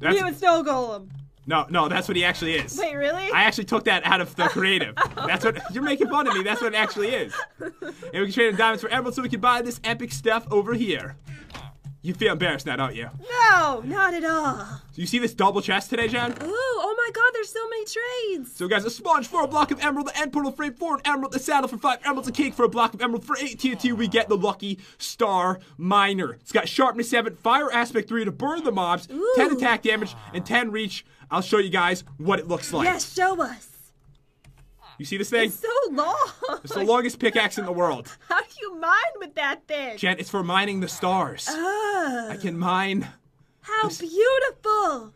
That's, Mutant snow golem. no, no, that's what he actually is. Wait, really? I actually took that out of the creative. Oh. That's what you're making fun of me. That's what it actually is. And we can trade in diamonds for emeralds, so we can buy this epic stuff over here. You feel embarrassed now, don't you? no, not at all. Do you see this double chest today, Jen? Ooh, oh my god, there's so many trades. So guys, a sponge for a block of emerald, the end portal frame for an emerald, the saddle for five emeralds, a cake for a block of emerald. For eight TNT, we get the lucky star miner. It's got sharpness seven, fire aspect three to burn the mobs, ten attack damage, and ten reach. I'll show you guys what it looks like. Yes, show us. You see this thing? It's so long. It's the longest pickaxe in the world. How do you mine with that thing? Jen, it's for mining the stars. Oh, I can mine. how beautiful.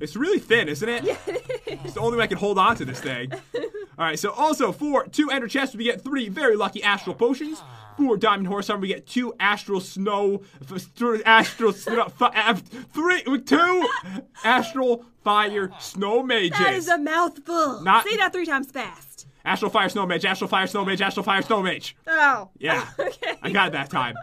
It's really thin, isn't it? It's the only way I can hold on to this thing. All right, so also for two ender chests, we get three very lucky astral potions. For diamond horse armor, we get two astral snow, astral snow, uh, three, two astral fire snow mages. That is a mouthful. Not- Say that three times fast. Astral fire snow mage, astral fire snow mage, astral fire snow mage. Oh. Yeah. okay. I got it that time.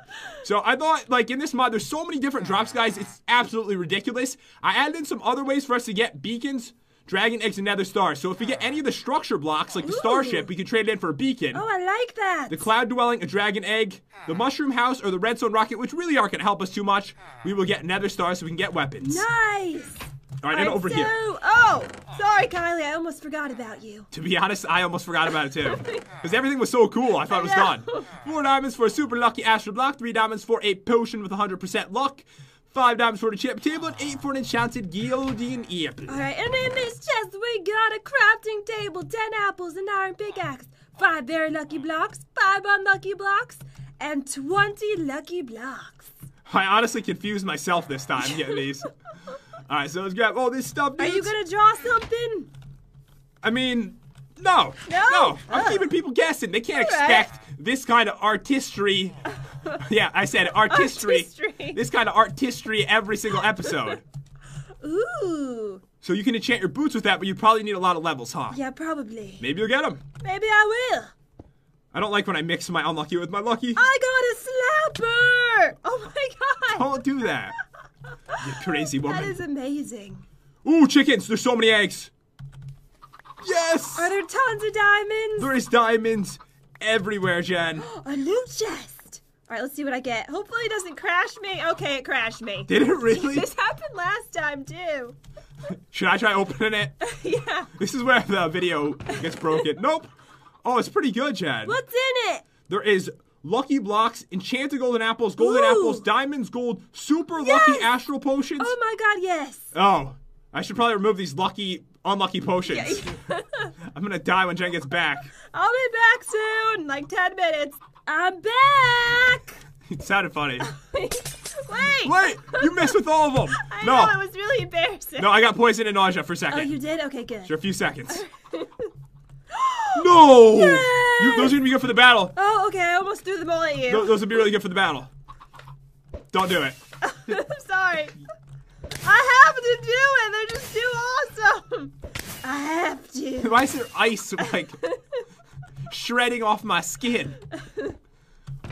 So I thought, like, in this mod, there's so many different drops, guys. It's absolutely ridiculous. I added in some other ways for us to get beacons, dragon eggs, and nether stars. So if we get any of the structure blocks, like the starship, we can trade it in for a beacon. Oh, I like that. The cloud dwelling, a dragon egg, the mushroom house, or the redstone rocket, which really aren't going to help us too much. We will get nether stars so we can get weapons. nice. All right, and Alright, over so, here. Oh, sorry, Kylie. I almost forgot about you. To be honest, I almost forgot about it too. Because everything was so cool, I thought it was I done. Four diamonds for a super lucky astral block, three diamonds for a potion with 100% luck, five diamonds for the chip table, and eight for an enchanted guillotine apple. All right, and in this chest we got a crafting table, ten apples, an iron pickaxe, five very lucky blocks, five unlucky blocks, and twenty lucky blocks. I honestly confused myself this time getting these. Alright, so let's grab all this stuff, Are you gonna draw something? I mean, no. No? I'm Oh. keeping people guessing. They can't All right. expect this kind of artistry. yeah, I said artistry. Artistry. This kind of artistry every single episode. Ooh, So you can enchant your boots with that, but you probably need a lot of levels, huh? yeah, probably. Maybe you'll get them. Maybe I will. I don't like when I mix my unlucky with my lucky. I got a slapper! Oh my god! Don't do that. You crazy woman. is amazing. Ooh, chickens! There's so many eggs. Yes! Are there tons of diamonds? There is diamonds everywhere, Jen. A loot chest. All right, let's see what I get. Hopefully it doesn't crash me. Okay, it crashed me. Did it really? This happened last time too. Should I try opening it? yeah. This is where the video gets broken. Nope. Oh, it's pretty good, Jen. What's in it? There is lucky blocks, enchanted golden apples, golden Ooh. apples, diamonds, gold, super lucky astral potions. Oh my god, yes. Oh, I should probably remove these lucky, unlucky potions. I'm gonna die when Jen gets back. I'll be back soon, like 10 minutes. I'm back. It sounded funny. Wait. Wait, you messed with all of them. I no, know, it was really embarrassing. no, I got poison and nausea for a second. Oh, you did? Okay, good. for a few seconds. No, Yay! You- those are gonna be good for the battle. Oh, okay, I almost threw them all at you. Tho- Those would be really good for the battle. Don't do it. I'm sorry. I have to do it. They're just too awesome. I have to. Why is there ice like shredding off my skin?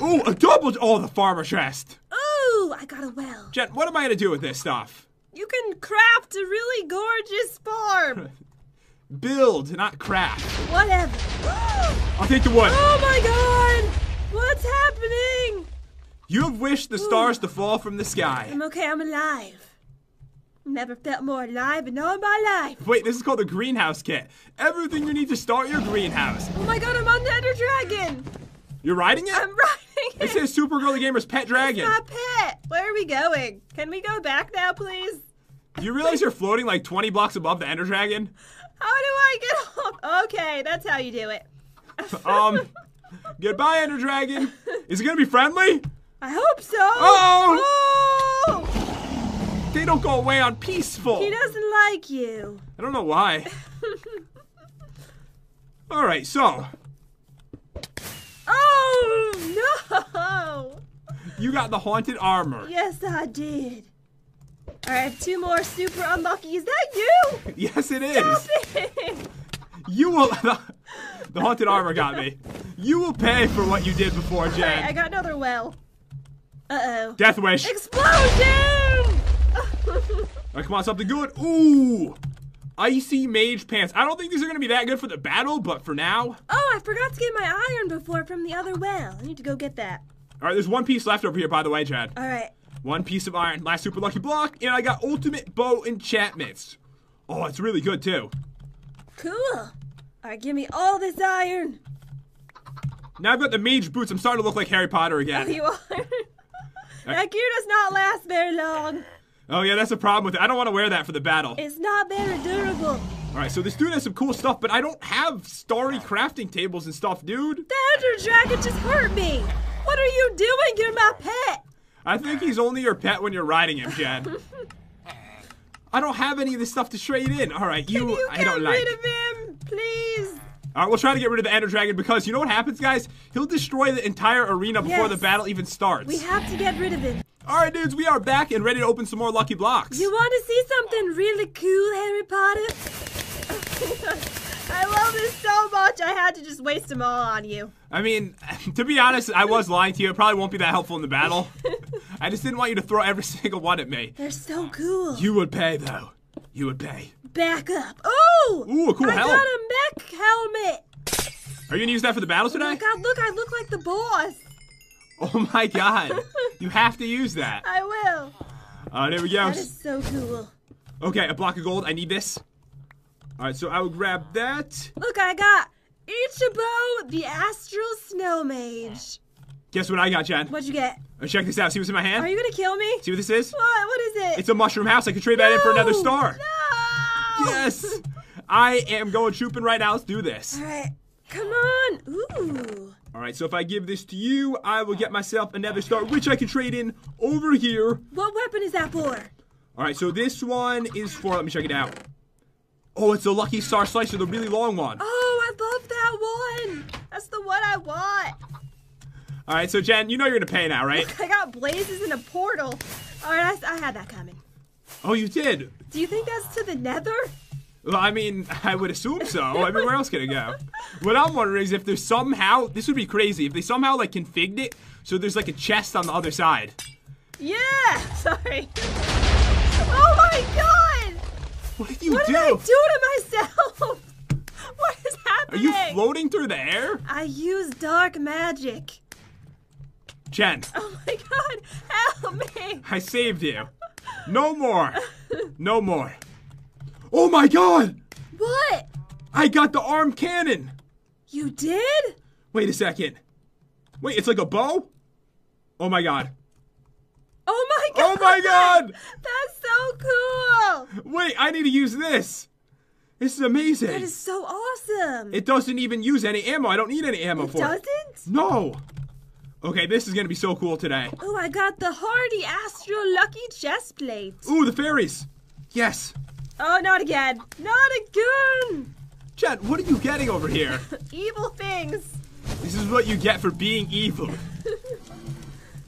Ooh, a double! Oh, the farmer chest. Ooh, I got a well. Jen, what am I gonna do with this stuff? You can craft a really gorgeous farm. Build, not craft. Whatever. I'll take the wood. Oh my god! What's happening? You have wished the stars to fall from the sky. I'm okay, I'm alive. Never felt more alive in all my life. Wait, this is called the greenhouse kit. Everything you need to start your greenhouse. Oh my god, I'm on the Ender Dragon. You're riding it? I'm riding It it. says Super Girly Gamer's pet dragon. My pet. Where are we going? Can we go back now, please? Do you realize you're floating like 20 blocks above the Ender Dragon? How do I get off? Okay, that's how you do it. Um, goodbye, Ender Dragon. Is it gonna be friendly? I hope so. Oh! Oh! They don't go away on peaceful. He doesn't like you. I don't know why. All right, so Oh no! you got the haunted armor. Yes, I did. All right, I have two more super unlucky. Is that you? Yes, it is. It! You will. The haunted armor got me. You will pay for what you did before, All right, I got another well. Uh oh. Death wish. Explosion! Alright, come on, something good. Ooh! Icy Mage Pants. I don't think these are going to be that good for the battle, but for now. Oh, I forgot to get my iron before from the other well. I need to go get that. Alright, there's one piece left over here, by the way, Chad. All right. One piece of iron. My super lucky block, and I got ultimate bow enchantments. Oh, it's really good, too. Cool. All right, give me all this iron. Now I've got the mage boots. I'm starting to look like Harry Potter Oh, again. you are. that gear does not last very long. Oh, yeah, that's a problem with it. I don't want to wear that for the battle. It's not very durable. Alright, so this dude has some cool stuff, but I don't have starry crafting tables and stuff, dude. The Ender Dragon just hurt me. What are you doing? You're my pet. I think he's only your pet when you're riding him, Jen. I don't have any of this stuff to trade in. All right, you, Can you I don't like. Get rid of him, please? All right, we'll try to get rid of the Ender Dragon because you know what happens, guys? He'll destroy the entire arena before Yes. the battle even starts. We have to get rid of him. All right, dudes, we are back and ready to open some more lucky blocks. You want to see something really cool, Harry Potter? I love this so much. I had to just waste them all on you. I mean, to be honest, I was lying to you. It probably won't be that helpful in the battle. I just didn't want you to throw every single one at me. They're so cool. You would pay, though. You would pay. Back up. Ooh! Ooh, a cool I helmet. got a mech helmet. Are you gonna use that for the battle Oh my today? god, look, I look like the boss. Oh my god. You have to use that. I will. Uh, there we go. That is so cool. Okay, a block of gold. I need this. All right, so I will grab that. Look, I got Ichibo, the Astral Snow Mage. Guess what I got, Jen? What'd you get? Uh, check this out. See what's in my hand? Are you gonna kill me? See what this is? What? What is it? It's a mushroom house. I could trade that in for another star. No! Yes. I am going trooping right now. Let's do this. All right, come on. Ooh. All right, so if I give this to you, I will get myself another star, which I can trade in over here. What weapon is that for? All right, so this one is for, let me check it out. Oh, it's a Lucky Star Slicer, the really long one. Oh, I love that one. That's the one I want. All right, so Jen, you know you're going to pay now, right? I got blazes in a portal. All right, I, I had that coming. Oh, you did? Do you think that's to the nether? Well, I mean, I would assume so. I mean, where else can it go? What I'm wondering is if there's somehow, this would be crazy, if they somehow, like, configured it so there's, like, a chest on the other side. Yeah. Sorry. Oh my god! What did you What do? did I do to myself? What is happening? Are you floating through the air? I use dark magic. Jen, Oh my god! Help me! I saved you. No more. No more. Oh my god! What? I got the arm cannon! You did? Wait a second. Wait, it's like a bow? Oh my god. Oh my god! Oh my god! Cool! Wait, I need to use this. This is amazing. That is so awesome. It doesn't even use any ammo. I don't need any ammo It for it. doesn't? No. Okay, this is gonna be so cool today. Oh, I got the Hardy Astral Lucky chest plate. Ooh, the fairies. Yes. Oh, not again. Not again. Jen, what are you getting over here? Evil things. This is what you get for being evil.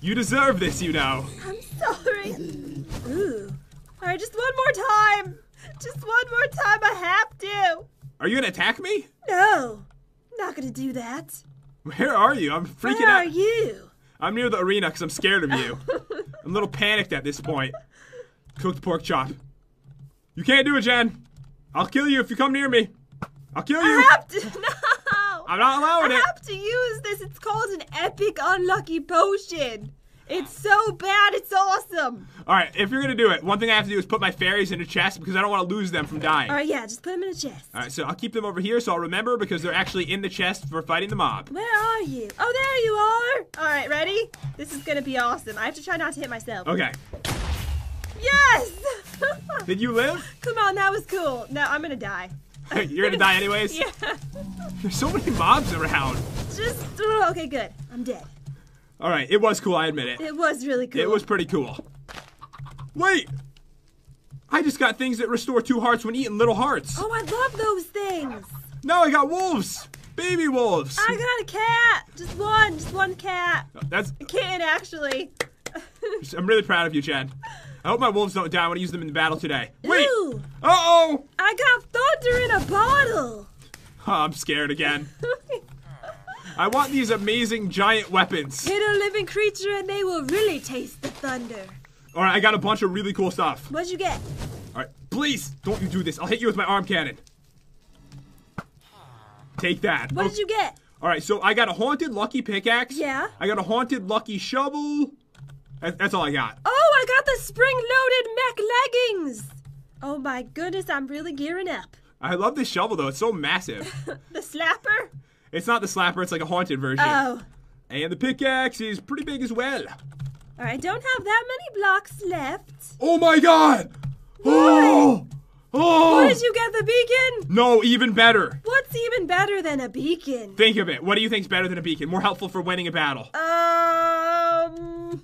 You deserve this, you know. I'm sorry. Ooh. All right, just one more time. Just one more time. I have to. Are you gonna attack me? No, not gonna do that. Where are you? I'm freaking Where are you? I'm near the arena because I'm scared of you. I'm a little panicked at this point. Cooked pork chop. You can't do it, Jen. I'll kill you if you come near me. I'll kill you. I have to. No. I'm not allowing I it. have to use this. It's called an epic unlucky potion. It's so bad. It's awesome. All right, if you're gonna do it, one thing I have to do is put my fairies in a chest because I don't want to lose them from dying. All right, yeah, just put them in a chest. All right, so I'll keep them over here so I'll remember because they're actually in the chest for fighting the mob. Where are you? Oh, there you are. All right, ready? This is gonna be awesome. I have to try not to hit myself. Okay. Yes. Did you live? Come on, that was cool. No, I'm gonna die. You're gonna die anyways. Yeah. There's so many mobs around. Just okay, good. I'm dead. All right, it was cool. I admit it. It was really cool. It was pretty cool. Wait! I just got things that restore two hearts when eating little hearts. Oh, I love those things. Now I got wolves! Baby wolves! I got a cat. Just one. Just one cat. That's. A kitten, actually. I'm really proud of you, Jen. I hope my wolves don't die. I want to use them in the battle today. Wait! Ooh, Uh oh! I got thunder in a bottle. I'm scared again. I want these amazing giant weapons. Hit a living creature and they will really taste the thunder. All right, I got a bunch of really cool stuff. What'd you get? All right, please don't you do this. I'll hit you with my arm cannon. Take that. What did you get? All right, so I got a haunted lucky pickaxe. Yeah. I got a haunted lucky shovel. That's all I got. Oh, I got the spring-loaded mech leggings. Oh my goodness, I'm really gearing up. I love this shovel though. It's so massive. The slapper? It's not the slapper. It's like a haunted version. Oh. And the pickaxe is pretty big as well. All right, don't have that many blocks left. Oh my god! Oh! Oh! What did you get, the beacon? No, even better. What's even better than a beacon? Think of it. What do you think's better than a beacon? More helpful for winning a battle? Um,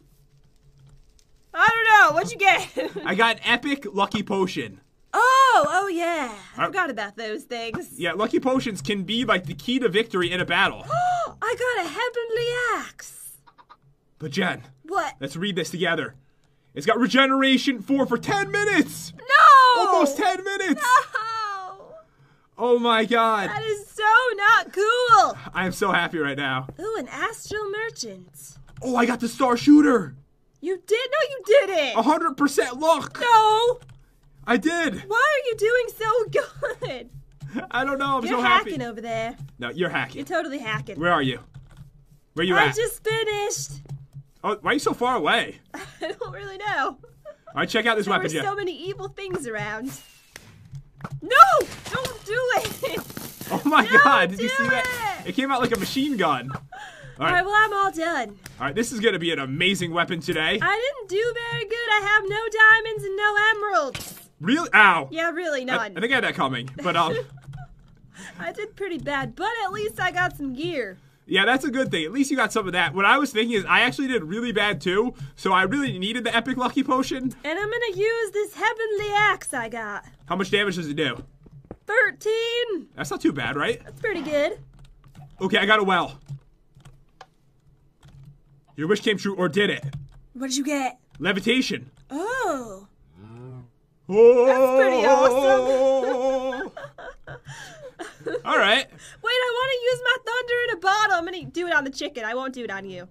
I don't know. What'd you get? I got an epic lucky potion. Oh, oh yeah. I Uh, forgot about those things. Yeah, lucky potions can be like the key to victory in a battle. I got a heavenly axe. But Jen, What? let's read this together. It's got regeneration 4 for 10 minutes! No! Almost 10 minutes! No! Oh my god. That is so not cool. I am so happy right now. Ooh, an astral merchant. Oh, I got the star shooter! You did? No, you didn't. 100% luck! No. I did! Why are you doing so good? I don't know, I'm You're so happy. hacking over there. No, you're hacking. You're totally hacking. Where are you? Where you I at? just finished. Oh, why are you so far away? I don't really know. Alright, check out this There weapon, Jen. so many evil things around. No! Don't do it! Oh my Don't god, did you see that? it. It came out like a machine gun. Alright, Alright, well, I'm all done. alright, this is gonna be an amazing weapon today. I didn't do very good. I have no diamonds and no emeralds. Really? Ow! Yeah, really, I, none. I think I had that coming, but um, I did pretty bad, but at least I got some gear. yeah, that's a good thing. At least you got some of that. What I was thinking is I actually did really bad too, so I really needed the epic lucky potion. And I'm gonna use this heavenly axe I got. How much damage does it do? 13! That's not too bad, right? That's pretty good. Okay, I got a well. Your wish came true, or did it? What did you get? Levitation. Oh. Oh, pretty awesome. All right. Wait, I want to use my thunder in a bottle. I'm gonna do it on the chicken. I won't do it on you.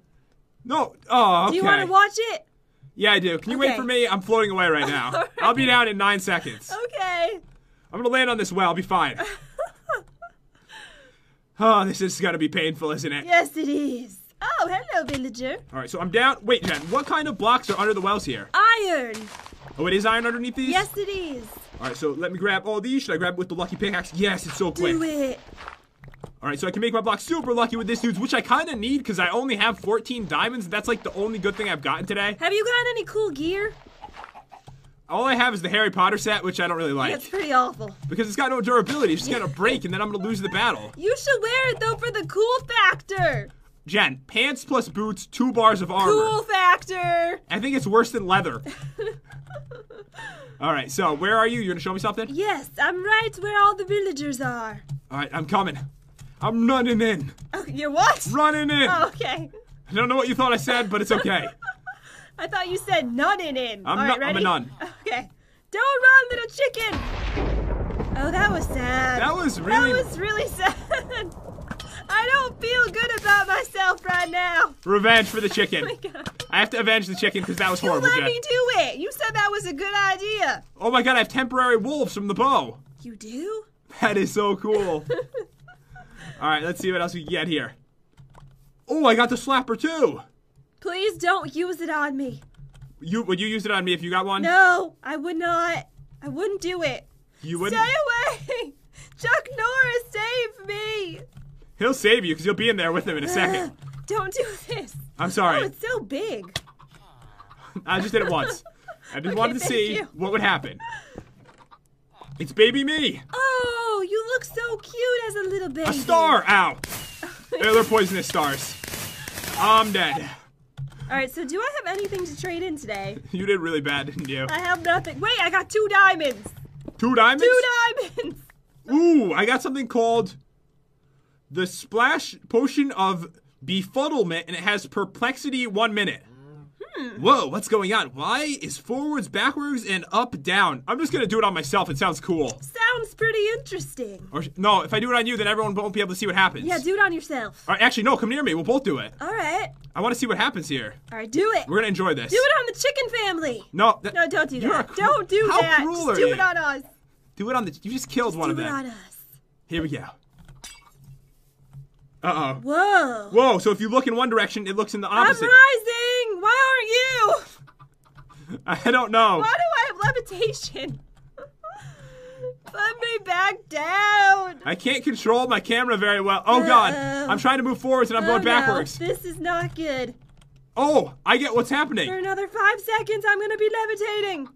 No. Oh, okay. Do you want to watch it? Yeah, I do. Can you wait for me? I'm floating away right now. Right. I'll be down in nine seconds. Okay. I'm gonna land on this well. I'll be fine. oh, this is gonna be painful, isn't it? Yes, it is. Oh, hello, villager. All right, so I'm down. Wait, Jen. What kind of blocks are under the wells here? Iron. Oh, it is iron underneath these. Yes, it is. All right, so let me grab all these. Should I grab it with the lucky pickaxe? Yes, it's so quick. Do it. All right, so I can make my block super lucky with this dude's, which I kind of need because I only have 14 diamonds. That's like the only good thing I've gotten today. Have you got any cool gear? All I have is the Harry Potter set, which I don't really like That's pretty awful. because it's got no durability. It's just gonna break, and then I'm gonna lose the battle. You should wear it though for the cool factor. Jen, pants plus boots, two bars of armor. Cool factor. I think it's worse than leather. all right, so where are you? You're gonna show me something? Yes, I'm right where all the villagers are. All right, I'm coming. I'm running in. Oh, you're what? Running in. Oh, okay. I don't know what you thought I said, but it's okay. I thought you said nunning in. I'm All right, I'm a nun. Okay. Don't run, little chicken. Oh, that was sad. That was really- That was really sad. I don't feel good about myself right now. Revenge for the chicken. Oh my God. I have to avenge the chicken because that was You horrible, let Jen. me do it. You said that was a good idea. Oh my god, I have temporary wolves from the bow. You do? That is so cool. All right, let's see what else we get here. Oh, I got the slapper too. Please don't use it on me. You would you use it on me if you got one? No, I would not. I wouldn't do it. You wouldn't. Stay away. Chuck Norris, save me. He'll save you because you'll be in there with him in a second. Don't do this. I'm Oh, sorry. it's so big. I just did it once. I just Okay, wanted to see you. what would happen. It's baby me. Oh, you look so cute as a little baby. A star. Ow. They're, they're poisonous stars. I'm dead. All right, so do I have anything to trade in today? You did really bad, didn't you? I have nothing. Wait, I got two diamonds. Two diamonds? Two diamonds. Ooh, I got something called the Splash Potion of Befuddlement, and it has Perplexity one minute. Hmm. Whoa, what's going on? Why is forwards, backwards, and up, down? I'm just gonna do it on myself. It sounds cool. Sounds pretty interesting. Or no, if I do it on you, then everyone won't be able to see what happens. Yeah, do it on yourself. All right, actually, no. Come near me. We'll both do it. All right. I want to see what happens here. All right, do it. We're gonna enjoy this. Do it on the chicken family. No, that- No, don't do that. Don't do How that. cruel Just do it on us. Do it on the. You just killed one of them. do it on us. Here we go. Uh oh. Whoa. Whoa, so if you look in one direction, it looks in the opposite. I'm rising. Why aren't you? I don't know. Why do I have levitation? Put me back down. I can't control my camera very well. Oh god. Uh-oh. I'm trying to move forwards and I'm Oh, going no. backwards. This is not good. Oh, I get what's happening. For another five seconds, I'm gonna be levitating.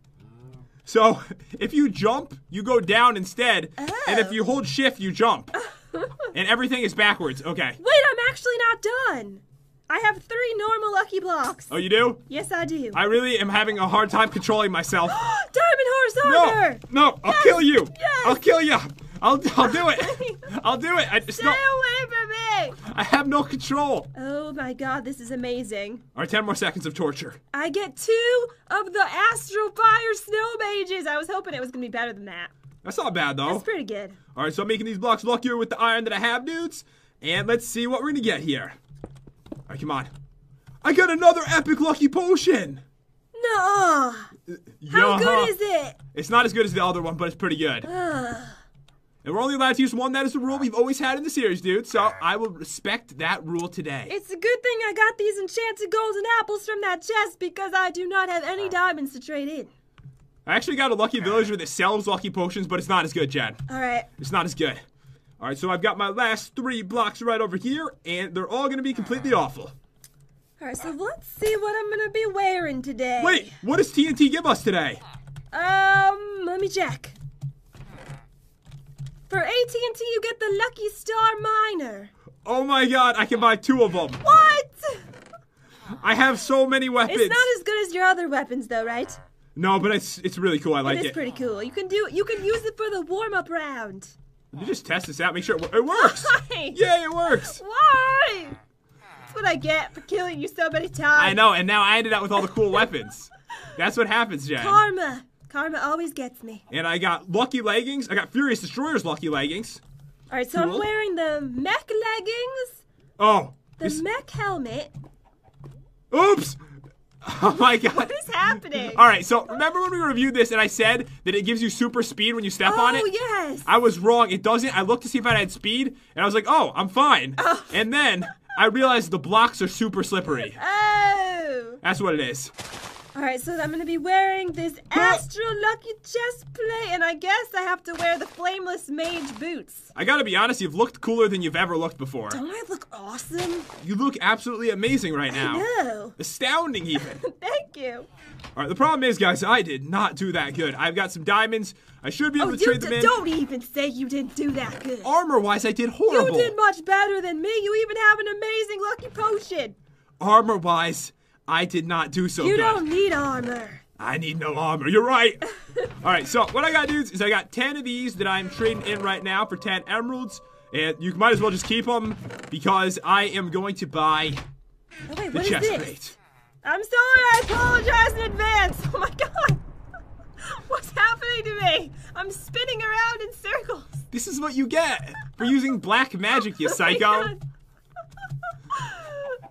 So, if you jump, you go down instead. And if Oh. you hold shift, you jump. and everything is backwards. Okay. Wait, I'm actually not done. I have three normal lucky blocks. Oh, you do? Yes, I do. I really am having a hard time controlling myself. Diamond horse No, armor. no, I'll kill you. Yes. I'll kill you. I'll, I'll do it. I'll do it. I Stay no, away from me. I have no control. Oh my god, this is amazing. All right, ten more seconds of torture. I get two of the astral fire snow mages. I was hoping it was gonna be better than that. That's not bad though. That's pretty good. All right, so I'm making these blocks luckier with the iron that I have, dudes. And let's see what we're gonna get here. All right, come on. I got another epic lucky potion. No. How good is it? It's not as good as the other one, but it's pretty good. And we're only allowed to use one. That is the rule we've always had in the series, dude. So I will respect that rule today. It's a good thing I got these enchanted golden apples from that chest because I do not have any diamonds to trade in. I actually got a lucky villager that sells lucky potions, but it's not as good, Chad. All right. It's not as good. All right, so I've got my last three blocks right over here, and they're all gonna be completely awful. All right. So let's see what I'm gonna be wearing today. Wait, what does TNT give us today? Um, let me check. For eight TNT, you get the Lucky Star Miner. Oh my god, I can buy two of them. What? I have so many weapons. It's not as good as your other weapons, though, right? No, but it's it's really cool. I like it. it is pretty cool. You can do. You can use it for the warm-up round. You just test this out, make sure it, it works. Why? Yay, it works. Why? That's what I get for killing you so many times. I know, and now I ended up with all the cool weapons. That's what happens, Jen. Karma. Karma always gets me. And I got lucky leggings. I got Furious Destroyer's lucky leggings. All right, so I'm wearing the mech leggings, Oh, the this- mech helmet. oops. Oh my god. What is happening? All right, so remember when we reviewed this and I said that it gives you super speed when you step on it? Oh yes. I was wrong. It doesn't. I looked to see if I had speed, and I was like, "Oh, I'm fine." Oh. And then I realized the blocks are super slippery. Oh. That's what it is. All right, so I'm gonna be wearing this Astro Lucky chest plate, and I guess I have to wear the flameless mage boots. I gotta be honest. You've looked cooler than you've ever looked before. Don't I look awesome? You look absolutely amazing right now. No. Astounding, even. Thank you. All right. The problem is, guys, I did not do that good. I've got some diamonds. I should be able Oh, to trade them in. don't even say you didn't do that good. Armor-wise, I did horrible. You did much better than me. You even have an amazing lucky potion. Armor-wise, I did not do so You good. don't need armor. I need no armor. You're right. All right, so what I got, dudes, is I got 10 of these that I'm trading in right now for 10 emeralds. And you might as well just keep them because I am going to buy Oh, wait, the chest plate. I'm sorry. I apologize in advance. Oh my god. What's happening to me? I'm spinning around in circles. This is what you get for using black magic, you Oh my psycho. God.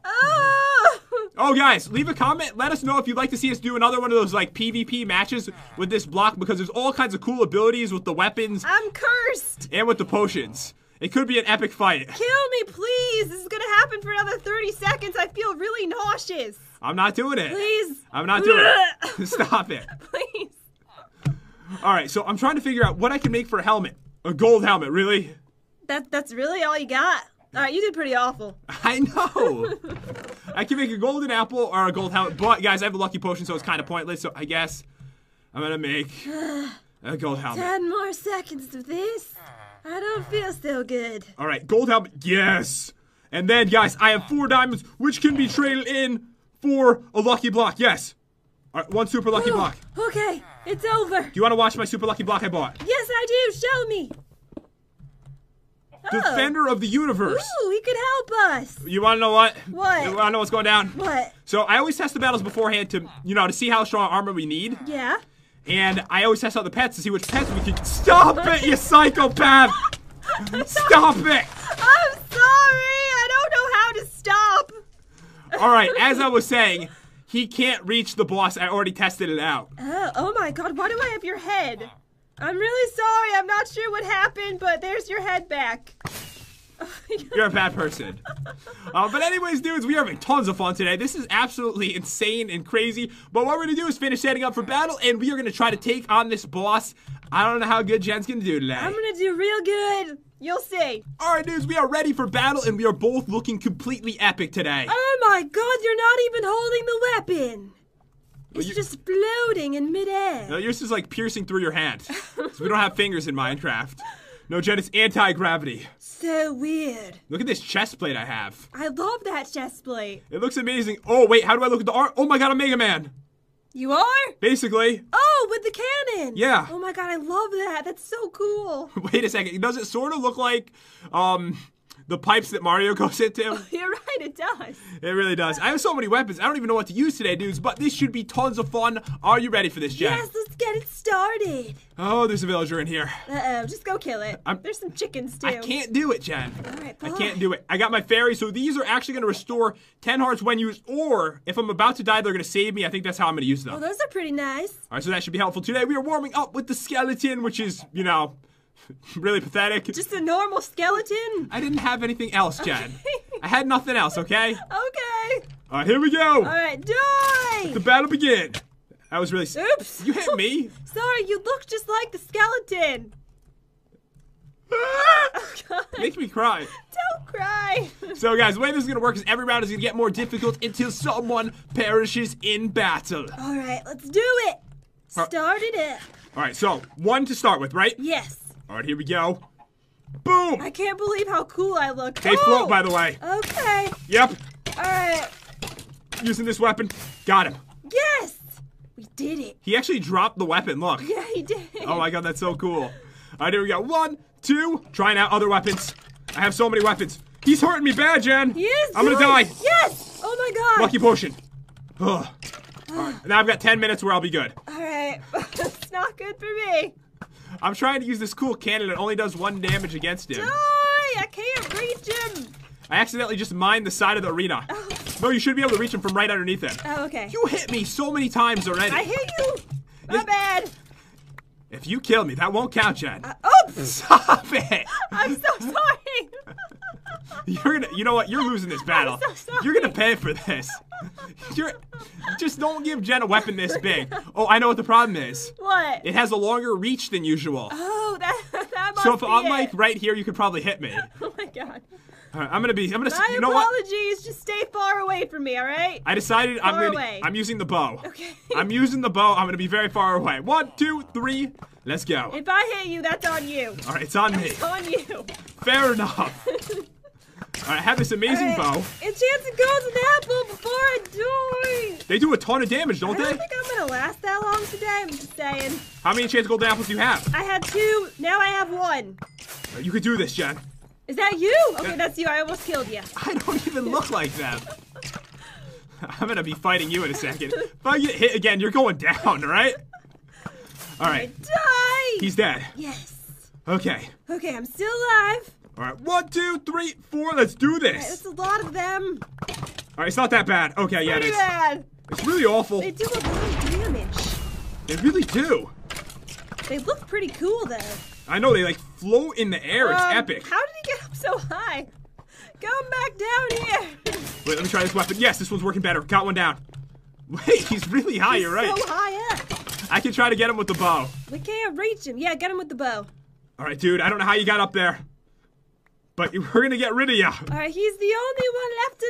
Oh. Oh, guys, leave a comment. Let us know if you'd like to see us do another one of those like PvP matches with this block because there's all kinds of cool abilities with the weapons I'm cursed. and with the potions. It could be an epic fight. Kill me, please. This is gonna happen for another 30 seconds. I feel really nauseous. I'm not doing it. Please. I'm not doing it. Stop it. Please. All right, so I'm trying to figure out what I can make for a helmet. A gold helmet, really? That that's really all you got. All right, you did pretty awful. I know. I can make a golden apple or a gold helmet, but guys, I have a lucky potion, so it's kind of pointless. So I guess I'm gonna make a gold helmet. Ten more seconds of this. I don't feel so good. All right, gold helmet, yes. And then, guys, I have four diamonds, which can be traded in for a lucky block. Yes. All right, one super lucky block. Okay, it's over. Do you want to watch my super lucky block I bought? Yes, I do. Show me. Oh. defender of the universe. Ooh, he could help us. You want to know what? What? You want to know what's going down? What? So I always test the battles beforehand to, you know, to see how strong armor we need. Yeah. And I always test out the pets to see which pets we can. Stop it, you psychopath! Stop it! I'm sorry. I don't know how to stop. All right, as I was saying, he can't reach the boss. I already tested it out. Oh, oh my god, why do I have your head? I'm really sorry. I'm not sure what happened, but there's your head back. You're a bad person. Uh, but anyways, dudes, we are having tons of fun today. This is absolutely insane and crazy. But what we're gonna do is finish setting up for battle, and we are gonna try to take on this boss. I don't know how good Jen's gonna do today. I'm gonna do real good. You'll see. All right, dudes, we are ready for battle, and we are both looking completely epic today. Oh my god, you're not even holding the weapon. It's you- just floating in midair. No, yours is like piercing through your hand. we don't have fingers in Minecraft. No, Jen, it's anti-gravity. So weird. Look at this chest plate I have. I love that chest plate. It looks amazing. Oh, wait, how do I look at the art? Oh my god, I'm Mega Man. You are? Basically. Oh, with the cannon. Yeah. Oh my god, I love that. That's so cool. Wait a second. Does it sort of look like um the pipes that Mario goes into? You're right, it does. It really does. I have so many weapons. I don't even know what to use today, dudes, but this should be tons of fun. Are you ready for this, Jen? Yes, let's get it started. Oh, there's a villager in here. Uh oh, just go kill it. I'm- There's some chickens too. I can't do it, Jen. Alright, I fine. can't do it. I got my fairy, so these are actually going to restore 10 hearts when used, or if I'm about to die, they're going to save me. I think that's how I'm going to use them. Oh, those are pretty nice. All right, so that should be helpful. Today we are warming up with the skeleton, which is, you know, really pathetic. Just a normal skeleton. I didn't have anything else, Jen. I had nothing else, okay? Okay. All right, here we go. All right, die. The battle begin. That was really. Oops. You hit me. Sorry, you look just like the skeleton. Ah! Oh, God. Make me cry. Don't cry. So, guys, the way this is gonna work is every round is gonna get more difficult until someone perishes in battle. All right, let's do it. Uh, start it up. All right, so one to start with, right? Yes. All right, here we go. Boom. I can't believe how cool I look. They oh! float, by the way. Okay. Yep. All right. Using this weapon. Got him. Yes. We did it. He actually dropped the weapon. Look. Yeah, he did. Oh my god, that's so cool. All right, here we go. One, two. Trying out other weapons. I have so many weapons. He's hurting me bad, Jen. He is. I'm gonna die. Yes. Oh my god. Lucky potion. Ugh. All right, now I've got 10 minutes where I'll be good. All right. it's not good for me. I'm trying to use this cool cannon that only does one damage against him. Die. I can't reach him. I accidentally just mined the side of the arena. Oh. No, you should be able to reach him from right underneath him. Oh, okay. You hit me so many times already. I hit you. My Yes. bad. If you kill me, that won't count, Jen. Uh, oops. Stop it! I'm so sorry. You're gonna, you know what? You're losing this battle. so sorry. You're gonna pay for this. You're, just don't give Jen a weapon this big. Oh, I know what the problem is. what? It has a longer reach than usual. oh, that that must So if I'm it. like right here, you could probably hit me. Oh my god. All right, I'm gonna be. I'm gonna. My you know what? apologies. Just stay far away from me. All right. I decided I'm gonna. away. I'm using the bow. Okay. I'm using the bow. I'm gonna be very far away. One, two, three. Let's go. If I hit you, that's on you. All right, it's on me. It's on you. Fair enough. All right, I have this amazing bow. Enchanted golden apple before I die. They do a ton of damage, don't they? I don't they? think I'm gonna last that long today. I'm just saying. How many enchanted golden apples do you have? I had two. Now I have one. You could do this, Jen. Is that you? Okay, that's you. I almost killed you. I don't even look like them. I'm gonna be fighting you in a second. If I get hit again, you're going down, right? All right, Die. he's dead. yes. Okay. Okay, I'm still alive. All right, one, two, three, four. Let's do this. That's a lot of them. All right, it's not that bad. Okay, yeah, it is. bad. It's really awful. They do a lot of damage. They really do. They look pretty cool though. I know they like float in the air. It's Um, epic. How did he get up so high? Come back down here. Wait, let me try this weapon. Yes, this one's working better. Got one down. Wait, he's really high. You're right. So high up. I can try to get him with the bow. We can't reach him. Yeah, get him with the bow. All right, dude. I don't know how you got up there, but we're gonna get rid of you. All right, he's the only one left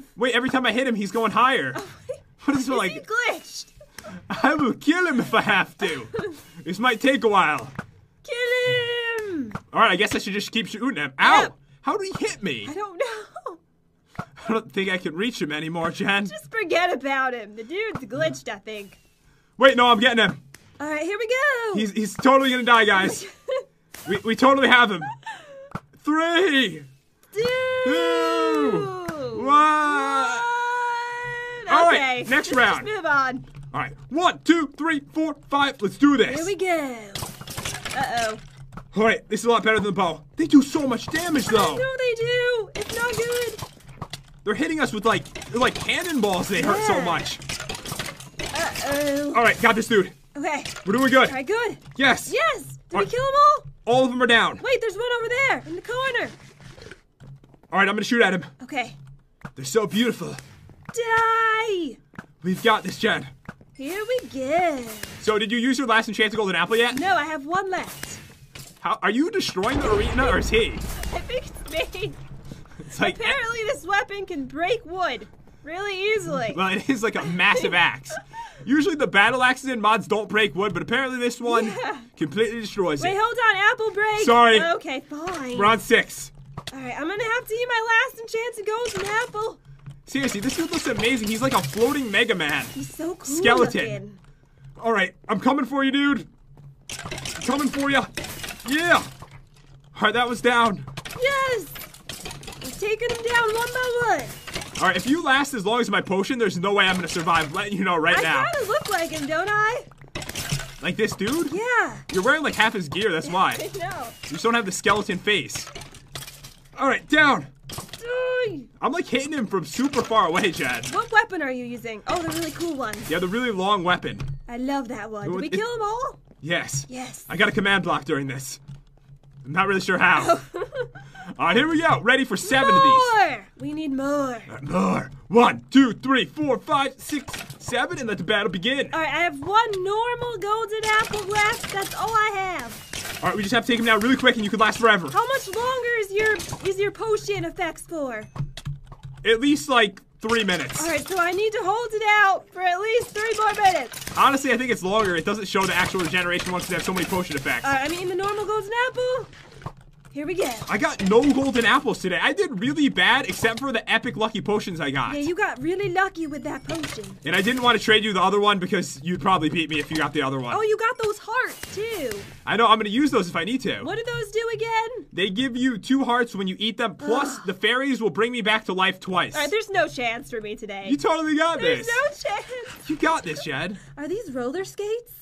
alive. Wait, every time I hit him, he's going higher. What is it Is like? he glitched? I will kill him if I have to. this might take a while. Kill him. All right, I guess I should just keep shooting him. Ow! How did he hit me? I don't know. I don't think I can reach him anymore, Jen. Just forget about him. The dude's glitched, I think. Wait, no, I'm getting him. All right, here we go. He's he's totally gonna die, guys. We we totally have him. three, Two. two, one. One. All right, Okay, next let's round. Just move on. All right, one, two, three, four, five. Let's do this. Here we go. Uh oh. All right, this is a lot better than the bow. They do so much damage I though. know they do. It's not good. They're hitting us with like like cannonballs. They hurt so much. Uh oh. All right, got this dude. Okay. We're doing good. All right, good. Yes. Yes. Did All we right. kill them all? All of them are down. Wait, there's one over there in the corner. All right, I'm gonna shoot at him. Okay. They're so beautiful. Die. We've got this, Jen. Here we go. So, did you use your last enchanted golden apple yet? No, I have one left. How are you destroying the arena, or is he? I think it's me. It's like Apparently, this weapon can break wood really easily. well, it is like a massive axe. Usually, the battle axes in mods don't break wood, but apparently this one Yeah. completely destroys Wait, it. Wait, hold on, apple break. Sorry. Okay, fine. We're on six. All right, I'm gonna have to eat my last enchanted golden apple. Seriously, this dude looks amazing. He's like a floating Mega Man. He's so cool Skeleton. looking. All right, I'm coming for you, dude. I'm coming for you. Yeah. All right, that was down. Yes. We're taking him down one by one. All right, if you last as long as my potion, there's no way I'm gonna survive. I'm letting you know right I now. I kind of look like him, don't I? Like this dude? Yeah. You're wearing like half his gear. That's why. I know. You just don't have the skeleton face. All right, down. I'm like hitting him from super far away, Chad. What weapon are you using? Oh, the really cool one. Yeah, the really long weapon. I love that one. Did we It- kill them all? Yes. Yes. I got a command block during this. I'm not really sure how. All right, here we go. Ready for seven of these. More. We need more. Uh, more. One, two, three, four, five, six, seven, and let the battle begin. All right, I have one normal golden apple left. That's all I have. All right, we just have to take him down really quick, and you could last forever. How much longer is your is your potion effects for? At least like three minutes. All right, so I need to hold it out for at least three more minutes. Honestly, I think it's longer. It doesn't show the actual regeneration once they have so many potion effects. Right, I mean, the normal golden apple. Here we go. I got no golden apples today. I did really bad except for the epic lucky potions I got. Yeah, you got really lucky with that potion. And I didn't want to trade you the other one because you'd probably beat me if you got the other one. Oh, you got those hearts too. I know, I'm going to use those if I need to. What do those do again? They give you two hearts when you eat them, plus the fairies will bring me back to life twice. All right, there's no chance for me today. you totally got there's this. There's no chance. You got this, Jed. Are these roller skates?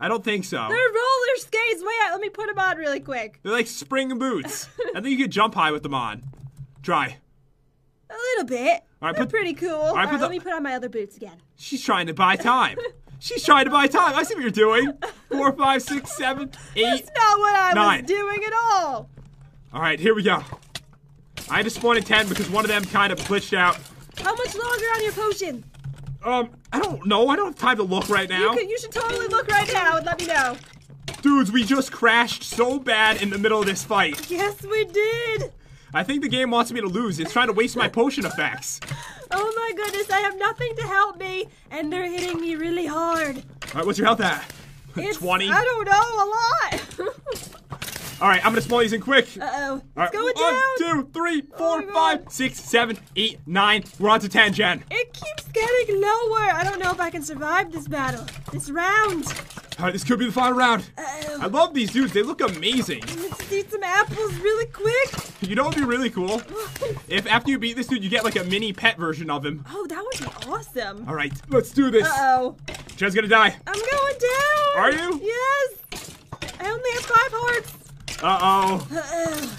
I don't think so. They're roller skates. Wait, let me put them on really quick. They're like spring boots. I think you could jump high with them on. Try. A little bit. All right, They're put- pretty cool. right, All right, let me put on my other boots again. She's trying to buy time. She's trying to buy time. I see what you're doing. Four, five, six, seven, eight. That's not what I nine. was doing at all. All right, here we go. I to 10 because one of them kind of glitched out. How much longer on your potion? Um, I don't know. I don't have time to look right now. You, could, you should totally look right now and let me know. Dudes, we just crashed so bad in the middle of this fight. Yes, we did. I think the game wants me to lose. It's trying to waste my potion effects. Oh my goodness, I have nothing to help me, and they're hitting me really hard. All right, what's your health at? It's, 20? I don't know, a lot. All right, I'm going to spawn these in quick. Uh oh. All It's right, going one, down. two, three, Oh four, my five, six, seven, eight, nine. We're on to 10, Jen. It keeps getting lower. I don't know if I can survive this battle, this round. All right, this could be the final round. I Uh-oh. I love these dudes. They look amazing. Let's eat some apples really quick. You know what would be really cool? If after you beat this dude, you get like a mini pet version of him. Oh, that would be awesome. All right, let's do this. Uh-oh. Jen's gonna die. I'm going down. Are you? Yes. I only have five hearts. Uh-oh. Uh-oh.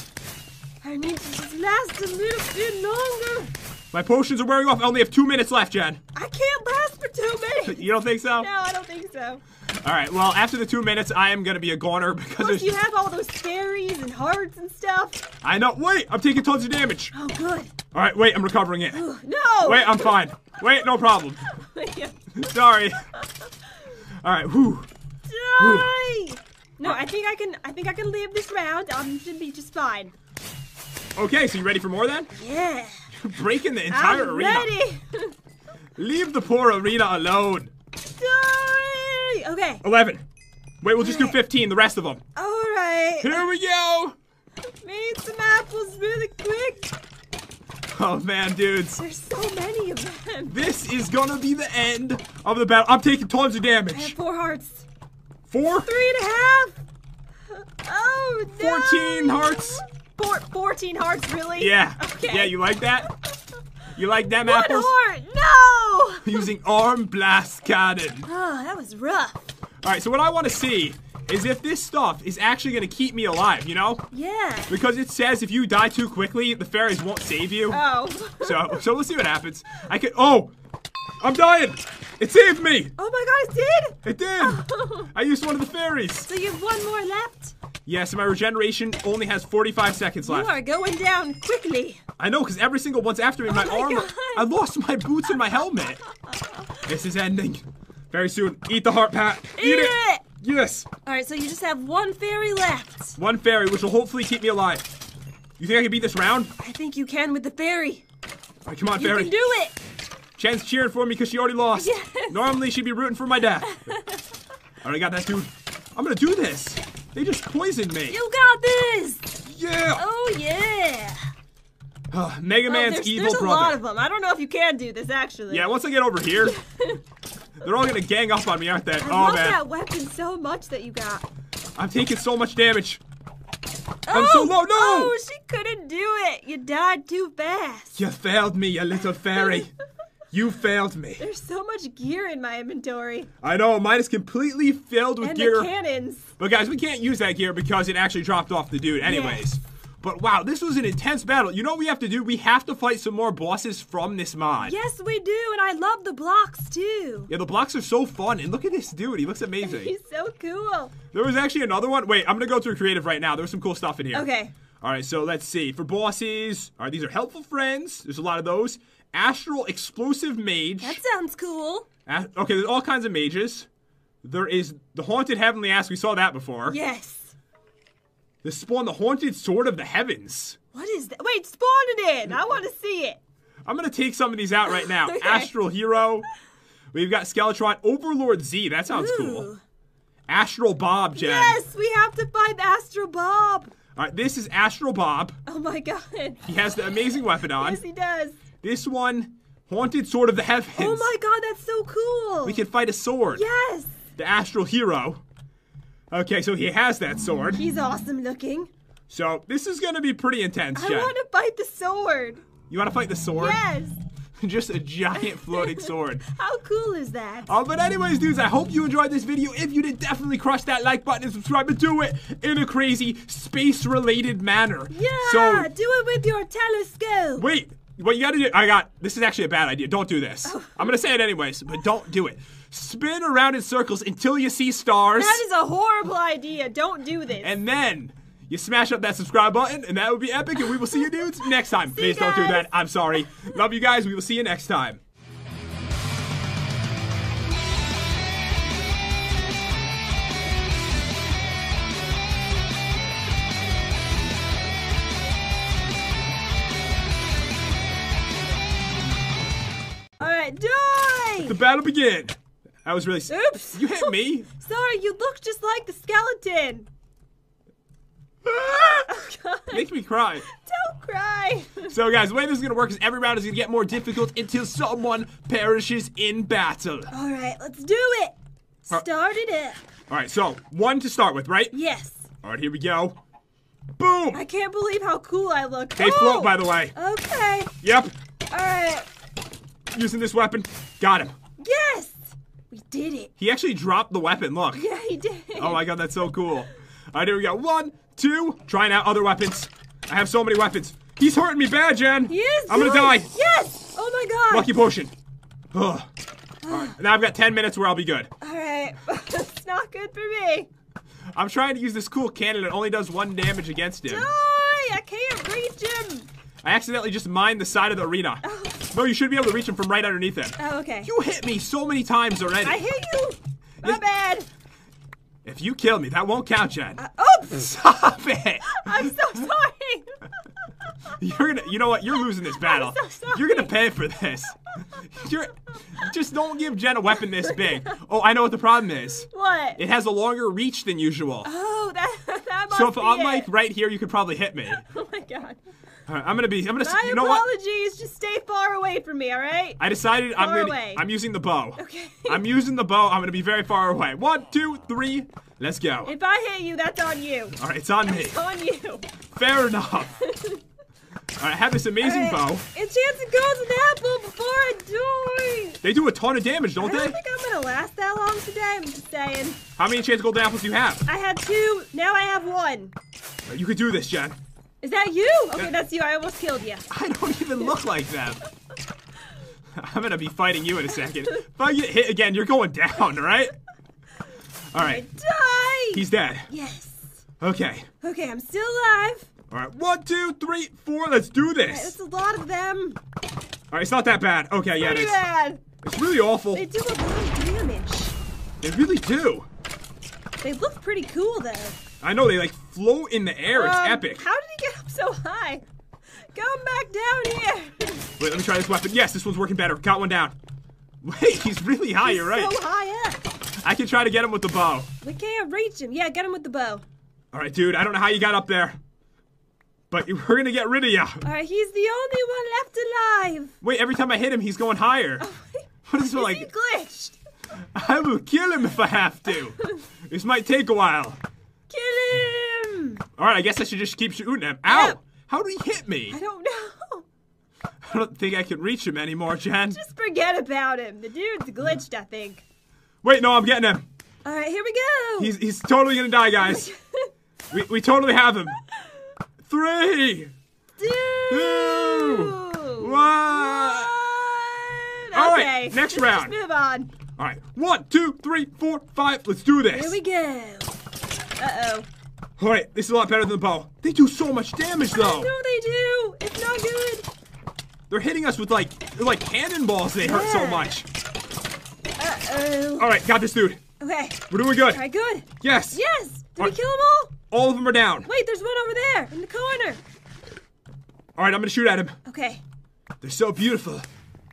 I need to just last a little bit longer. My potions are wearing off. I only have two minutes left, Jen. I can't last for two minutes. You don't think so? No, I don't think so. All right, well, after the two minutes, I am gonna be a goner because Plus, you have all those fairies and hearts and stuff. I know. Wait, I'm taking tons of damage. Oh, good. All right, wait, I'm recovering it. Ugh, No. Wait, I'm fine. Wait, no problem. Sorry. All right, whew. Die. No, I think I can. I think I can live this round. Um, I should be just fine. Okay, so you ready for more then? Yeah. You're breaking the entire I'm arena. ready. Leave the poor arena alone. Die. Okay. 11. Wait, we'll just do 15, the rest of them. All right. Here we go. Made some apples really quick. Oh man, dudes. There's so many of them. This is gonna be the end of the battle. I'm taking tons of damage. I have four hearts. Four, Three and a half. Oh no. 14 hearts. Four, 14 hearts, really? Yeah. Okay. Yeah, you like that? You like them One apples? heart! No! Using arm blast cannon. Oh, that was rough. All right, so what I want to see is if this stuff is actually going to keep me alive, you know? Yeah. Because it says if you die too quickly, the fairies won't save you. Oh. So, so we'll see what happens. I could. Oh, I'm dying. It saved me. Oh my god, it did! It did. Oh. I used one of the fairies. So you have one more left? Yes, and my regeneration only has 45 seconds left. You are going down quickly. I know, because every single one's after me. My, Oh my armor. God. I lost my boots and my helmet. This is ending very soon. Eat the heart, Pat. Eat, Eat it. it! Yes. Alright, so you just have one fairy left. One fairy, which will hopefully keep me alive. You think I can beat this round? I think you can with the fairy. All right, come on, You fairy. can do it! Jen's cheering for me because she already lost. Yes. Normally she'd be rooting for my right, I got that dude. I'm gonna do this. They just poisoned me. You got this! Yeah. Oh yeah! Uh, Mega Oh, Man's there's evil there's a brother. lot of them. I don't know if you can do this actually. yeah, once I get over here, they're all gonna gang up on me, aren't they? I oh love man, that weapon so much that you got. I'm taking so much damage. Oh, I'm so low. No! Oh, she couldn't do it. You died too fast. You failed me, you little fairy. you failed me. There's so much gear in my inventory. I know, mine is completely filled with And gear. the cannons. But guys, we can't use that gear because it actually dropped off the dude anyways. But wow, this was an intense battle. You know what we have to do? We have to fight some more bosses from this mod. Yes, we do, and I love the blocks too. Yeah, the blocks are so fun. And look at this dude. He looks amazing. He's so cool. there was actually another one. Wait, I'm going to go through creative right now. There was some cool stuff in here. Okay. All right, so let's see. For bosses, all right, these are helpful friends. There's a lot of those. Astral Explosive Mage. That sounds cool. A- okay, there's all kinds of mages. There is the Haunted Heavenly Axe. We saw that before. Yes. The Spawn, the Haunted Sword of the Heavens. What is that? Wait, spawn it in. I want to see it. I'm gonna take some of these out right now. Okay. Astral Hero. We've got Skeletron. Overlord Z. That sounds cool. Astral Bob, Jen. Yes, we have to find Astral Bob. All right, this is Astral Bob. Oh my god. He has the amazing weapon on. Yes, he does. This one, Haunted Sword of the Heavens. Oh my god, that's so cool. We can fight a sword. Yes. The Astral Hero. Okay, so he has that sword. He's awesome looking. So this is gonna be pretty intense, I Jen. want to fight the sword. You wanna fight the sword? Yes. Just a giant floating sword. How cool is that? Uh, but anyways, dudes, I hope you enjoyed this video. If you did, definitely crush that like button and subscribe and do it in a crazy space-related manner. Yeah. So, do it with your telescope. wait. What you gotta do, I got, this is actually a bad idea. Don't do this. Oh. I'm gonna say it anyways, but don't do it. Spin around in circles until you see stars. That is a horrible idea. Don't do this. and then you smash up that subscribe button, and that would be epic. And we will see you dudes next time. Please don't do that. I'm sorry. Love you guys. We will see you next time. The battle begin. I was really. Oops. You hit me. Sorry, you look just like the skeleton. God. Makes me cry. Don't cry. So, guys, the way this is gonna work is every round is gonna get more difficult until someone perishes in battle. All right, let's do it. Uh, Start it up. All right, so one to start with, right? Yes. All right, here we go. Boom. I can't believe how cool I look. They oh! float, by the way. Okay. Yep. All right. Using this weapon. Got him. Yes. We did it. He actually dropped the weapon. Look. Yeah, he did. Oh my god, that's so cool. All right, here we go. One, two. Trying out other weapons. I have so many weapons. He's hurting me bad, Jen. He is. I'm gonna die. Yes. Oh my god. Lucky potion. Ugh. All right, now I've got 10 minutes where I'll be good. All right. it's not good for me. I'm trying to use this cool cannon that only does one damage against him. Die. I can't reach him. I accidentally just mined the side of the arena. Oh. No, you should be able to reach him from right underneath him. Oh, okay. You hit me so many times already. I hit you. My Yes. bad. if you kill me, that won't count, Jen. Uh, Oops. Oh! Stop it. I'm so sorry. You're gonna, you know what? You're losing this battle. so sorry. You're gonna pay for this. You're, just don't give Jen a weapon this big. Oh, I know what the problem is. what? It has a longer reach than usual. oh, that that must So if I'm it. like right here, you could probably hit me. Oh my god. All right, I'm gonna be. I'm gonna. My you know what? apologies. Just stay far away from me. All right. I decided I'm gonna. away. I'm using the bow. Okay. I'm using the bow. I'm gonna be very far away. One, two, three. Let's go. If I hit you, that's on you. All right, it's on me. It's on you. Fair enough. All right, I have this amazing All bow. right. Enchanted golden apple before I die. They do a ton of damage, don't they? I don't think I'm gonna last that long today. I'm just saying. How many enchanted golden apples do you have? I had two. Now I have one. You could do this, Jen. Is that you? Okay, that's you. I almost killed you. I don't even look like them. I'm gonna be fighting you in a second. If I get hit again, you're going down, right? all right? I die. he's dead. Yes. Okay. Okay, I'm still alive. All right, one, two, three, four. Let's do this. That's a lot of them. All right, it's not that bad. Okay, yeah, it is. bad. It's really awful. They do a lot of damage. They really do. They look pretty cool though. I know they like float in the air. It's Um, epic. How did he get up so high? Come back down here. Wait, let me try this weapon. Yes, this one's working better. Got one down. Wait, he's really high. You're right. So high up. I can try to get him with the bow. We can't reach him. Yeah, get him with the bow. All right, dude. I don't know how you got up there, but we're gonna get rid of you. All right, he's the only one left alive. Wait, every time I hit him, he's going higher. What is it Is like? he glitched? I will kill him if I have to. this might take a while. Kill him. All right, I guess I should just keep shooting him. Ow! How did he hit me? I don't know. I don't think I can reach him anymore, Jen. Just forget about him. The dude's glitched, I think. Wait, no, I'm getting him. All right, here we go. He's he's totally gonna die, guys. We we totally have him. Three, Dude. two, one. One. All right, Okay, next let's round. Just move on. All right, one, two, three, four, five. Let's do this. Here we go. Uh oh. All right, this is a lot better than the bow. They do so much damage, though. No, they do. It's not good. They're hitting us with like like cannonballs. They hurt so much. Uh oh. All right, got this dude. Okay. We're doing good. All right, good. Yes. Yes. Did All we right. kill them all? All of them are down. Wait, there's one over there in the corner. All right, I'm gonna shoot at him. Okay. They're so beautiful.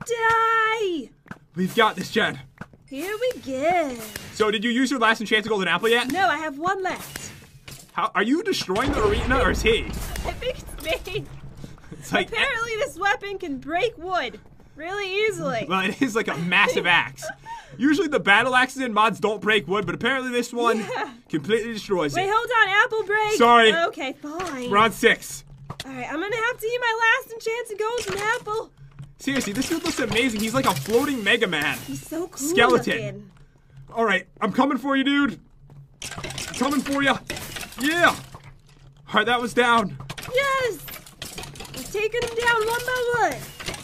Die. We've got this, Jen. Here we go. So, did you use your last enchanted golden apple yet? No, I have one left. How are you destroying the arena, or is he? I think it's me. It's like Apparently, this weapon can break wood really easily. well, it is like a massive axe. Usually, the battle axes in mods don't break wood, but apparently this one Yeah. completely destroys Wait, it. Wait, hold on. Apple break. Sorry. Okay, fine. We're on six. All right, I'm gonna have to eat my last enchanted golden apple. Seriously, this dude looks amazing. He's like a floating Mega Man. He's so cool Skeleton. looking. All right, I'm coming for you, dude. I'm coming for you. Yeah. All right, that was down. Yes. We're taking him down one by one.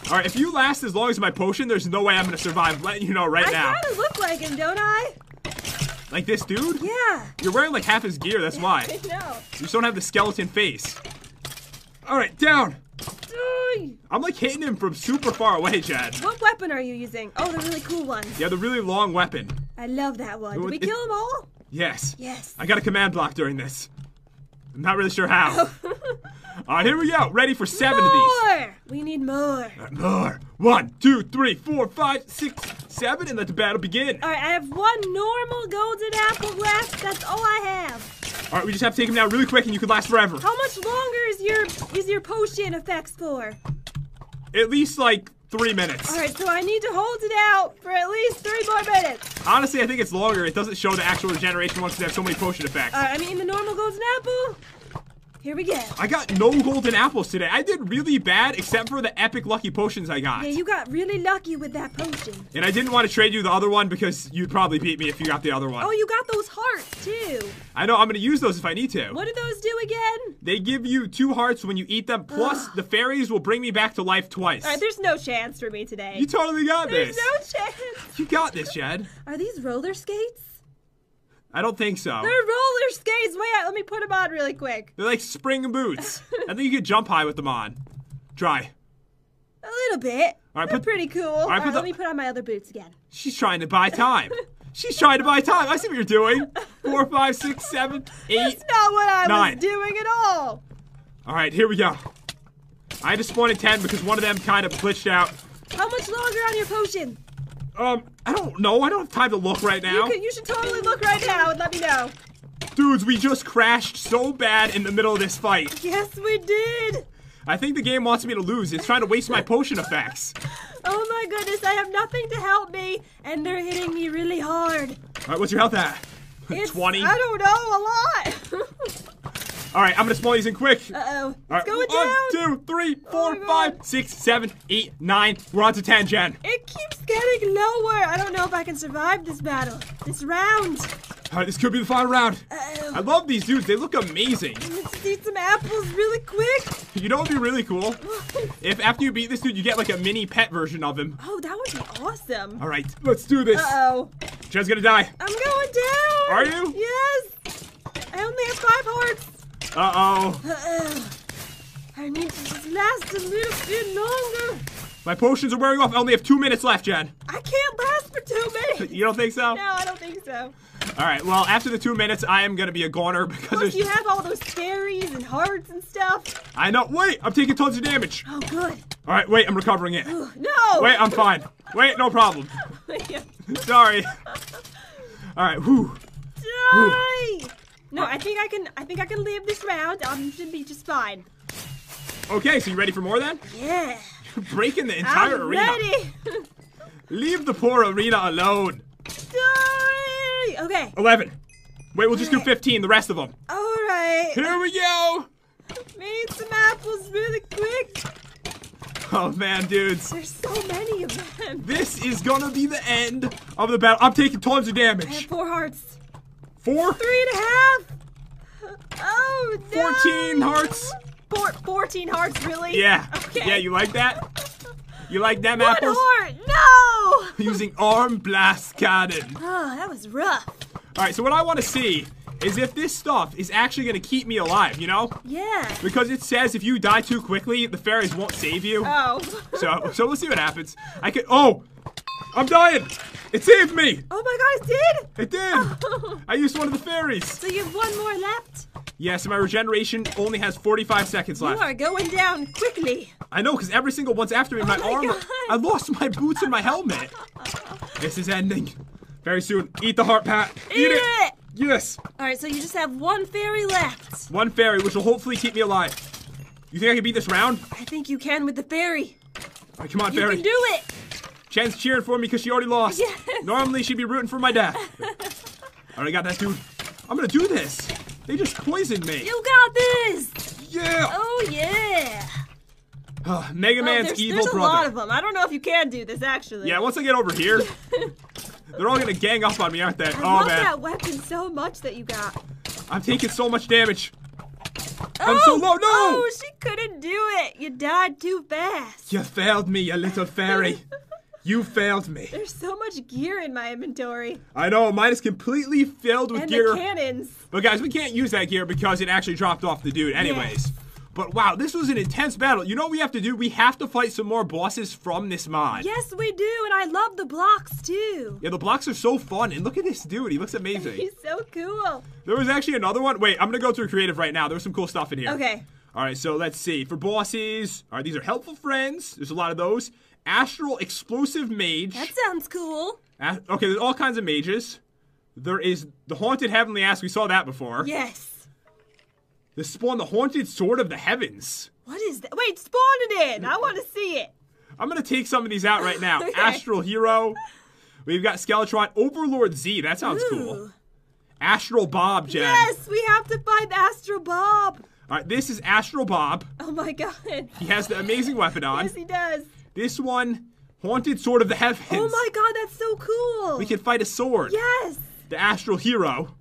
All right, if you last as long as my potion, there's no way I'm gonna survive. I'm letting you know right I now. I kind of look like him, don't I? Like this dude? Yeah. You're wearing like half his gear. That's why. I know. You just don't have the skeleton face. All right, down. I'm like hitting him from super far away, Chad. What weapon are you using? Oh, the really cool one. Yeah, the really long weapon. I love that one. Did we It- kill them all? Yes. Yes. I got a command block during this. I'm not really sure how. All right, here we go. Ready for seven of these. More. We need more. More. One, two, three, four, five, six, seven, and let the battle begin. All right, I have one normal golden apple left. That's all I have. All right, we just have to take him down really quick, and you could last forever. How much longer is your is your potion effects for? At least like three minutes. All right, so I need to hold it out for at least three more minutes. Honestly, I think it's longer. It doesn't show the actual regeneration once they have so many potion effects. Right, I mean, the normal golden apple. Here we go. I got no golden apples today. I did really bad except for the epic lucky potions I got. Yeah, you got really lucky with that potion. And I didn't want to trade you the other one because you'd probably beat me if you got the other one. Oh, you got those hearts too. I know, I'm going to use those if I need to. What do those do again? They give you two hearts when you eat them, plus the fairies will bring me back to life twice. All right, there's no chance for me today. you totally got there's this. There's no chance. You got this, Jen. Are these roller skates? I don't think so. They're roller skates. Wait, let me put them on really quick. They're like spring boots. I think you could jump high with them on. Try. A little bit. All right, They're put- pretty cool. right, All right, let me put on my other boots again. She's trying to buy time. She's trying to buy time. I see what you're doing. Four, five, six, seven, eight. That's not what I nine. was doing at all. All right, here we go. I spawn in 10 because one of them kind of glitched out. How much longer on your potion? Um, I don't know. I don't have time to look right now. You, could, you should totally look right now and let me know. Dudes, we just crashed so bad in the middle of this fight. Yes, we did. I think the game wants me to lose. It's trying to waste my potion effects. Oh my goodness, I have nothing to help me, and they're hitting me really hard. All right, what's your health at? It's, 20. I don't know, a lot. All right, I'm gonna spawn these in quick. Uh oh. All It's right, going one, down. two, three, four, my five, six, seven, eight, nine. We're on to 10, Jen. It keeps getting lower. I don't know if I can survive this battle. This round. All right, this could be the final round. I Uh-oh. love these dudes. They look amazing. Let's eat some apples really quick. You know what would be really cool? If after you beat this dude, you get like a mini pet version of him. Oh, that would be awesome. All right, let's do this. Uh-oh. Jen's gonna die. I'm going down. Are you? Yes. I only have five hearts. Uh-oh. Uh-oh. I need to last a little bit longer. My potions are wearing off. I only have two minutes left, Jen. I can't last for two minutes. You don't think so? No, I don't think so. All right, well, after the two minutes, I am gonna be a goner because Plus, you have all those fairies and hearts and stuff. I know. Wait, I'm taking tons of damage. Oh, good. All right, wait, I'm recovering it. Ugh, No. Wait, I'm fine. Wait, no problem. Sorry. All right, whew. Die. No, I think I can. I think I can live this round. Um, I should be just fine. Okay, so you ready for more then? Yeah. You're breaking the entire I'm arena. ready. Leave the poor arena alone. Die. Okay. 11. Wait, we'll just do 15, the rest of them. All right. Here we go. Made some apples really quick. Oh man, dudes. There's so many of them. This is gonna be the end of the battle. I'm taking tons of damage. I have four hearts. Four? Three and a half. Oh no. 14 hearts. Four, 14 hearts, really? Yeah. Okay. Yeah, you like that? You like them One apples? heart. No. Using arm blast cannon. Oh, that was rough. All right, so what I want to see is if this stuff is actually going to keep me alive, you know? Yeah. Because it says if you die too quickly, the fairies won't save you. Oh. So, so we'll see what happens. I could. Oh, I'm dying. It saved me. Oh my god, it did. It did. Oh. I used one of the fairies. So you have one more left. Yes, my regeneration only has 45 seconds left. You are going down quickly. I know, because every single one's after me. Oh my, my armor. God. I lost my boots and my helmet. This is ending very soon. Eat the heart, Pat. Eat, Eat it. it. Yes. All right, so you just have one fairy left. One fairy, which will hopefully keep me alive. You think I can beat this round? I think you can with the fairy. All right, come on, You fairy. can do it. Jen's cheering for me because she already lost. Yes. Normally she'd be rooting for my death. Alright, got that dude. I'm gonna do this. They just poisoned me. You got this. Yeah. Oh yeah. Ah, Mega Oh, Man's there's evil there's a lot of them. I don't know if you can do this actually. Yeah, once I get over here, they're all gonna gang up on me, aren't they? I oh love man, that weapon so much that you got. I'm taking so much damage. Oh, I'm so oh! low. No! Oh, she couldn't do it. You died too fast. You failed me, you little fairy. you failed me. There's so much gear in my inventory. I know, mine is completely filled with And gear. the cannons. But guys, we can't use that gear because it actually dropped off the dude anyways. But wow, this was an intense battle. You know what we have to do? We have to fight some more bosses from this mod. Yes, we do, and I love the blocks too. Yeah, the blocks are so fun. And look at this dude. He looks amazing. He's so cool. there was actually another one. Wait, I'm going to go through creative right now. There's some cool stuff in here. Okay. All right, so let's see. For bosses, all right, these are helpful friends. There's a lot of those. Astral explosive mage. That sounds cool. A- okay, there's all kinds of mages. There is the haunted heavenly axe. We saw that before. Yes. The spawn, the haunted sword of the heavens. What is that? Wait, spawn it in. I want to see it. I'm gonna take some of these out right now. Okay. Astral Hero. We've got Skeletron. Overlord Z. That sounds cool. Astral Bob, Jen. Yes, we have to find Astral Bob. All right, this is Astral Bob. Oh my god. He has the amazing weapon on. Yes, he does. This one, Haunted Sword of the Heavens. Oh my god, that's so cool. We can fight a sword. Yes. The Astral Hero.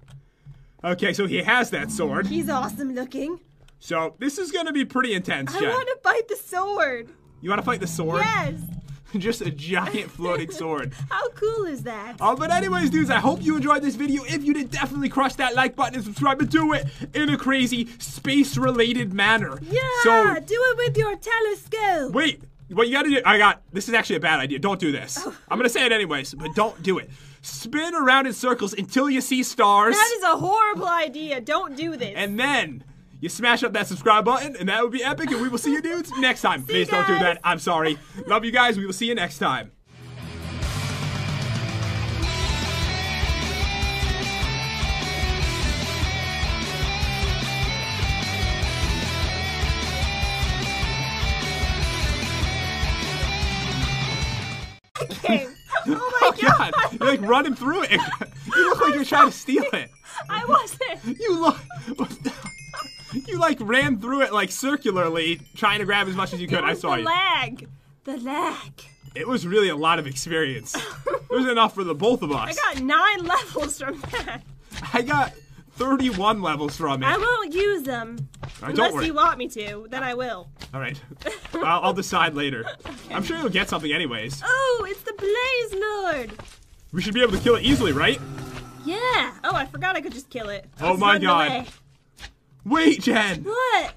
Okay, so he has that sword. He's awesome looking. So this is gonna be pretty intense, I want to fight the sword. You wanna fight the sword? Yes. Just a giant floating sword. How cool is that? Uh, but anyways, dudes, I hope you enjoyed this video. If you did, definitely crush that like button and subscribe and do it in a crazy space-related manner. Yeah, So, do it with your telescope. wait. What you gotta do, I got, this is actually a bad idea. Don't do this. Oh. I'm gonna say it anyways, but don't do it. Spin around in circles until you see stars. That is a horrible idea. Don't do this. and then you smash up that subscribe button, and that would be epic. And we will see you dudes next time. Please don't do that. I'm sorry. Love you guys. We will see you next time. Running through it. you look like you're trying to steal it. I wasn't. You look. you like ran through it like circularly, trying to grab as much as you could. I saw the you. lag. The lag. It was really a lot of experience. it was enough for the both of us. I got nine levels from that. I got 31 levels from it. I won't use them. Right, Unless worry. you want me to, then I will. All right. I'll, I'll decide later. I'm sure you'll get something anyways. Oh, it's the Blaze Lord. We should be able to kill it easily, right? Yeah. Oh, I forgot I could just kill it. Oh my God. away. Wait, Jen. What?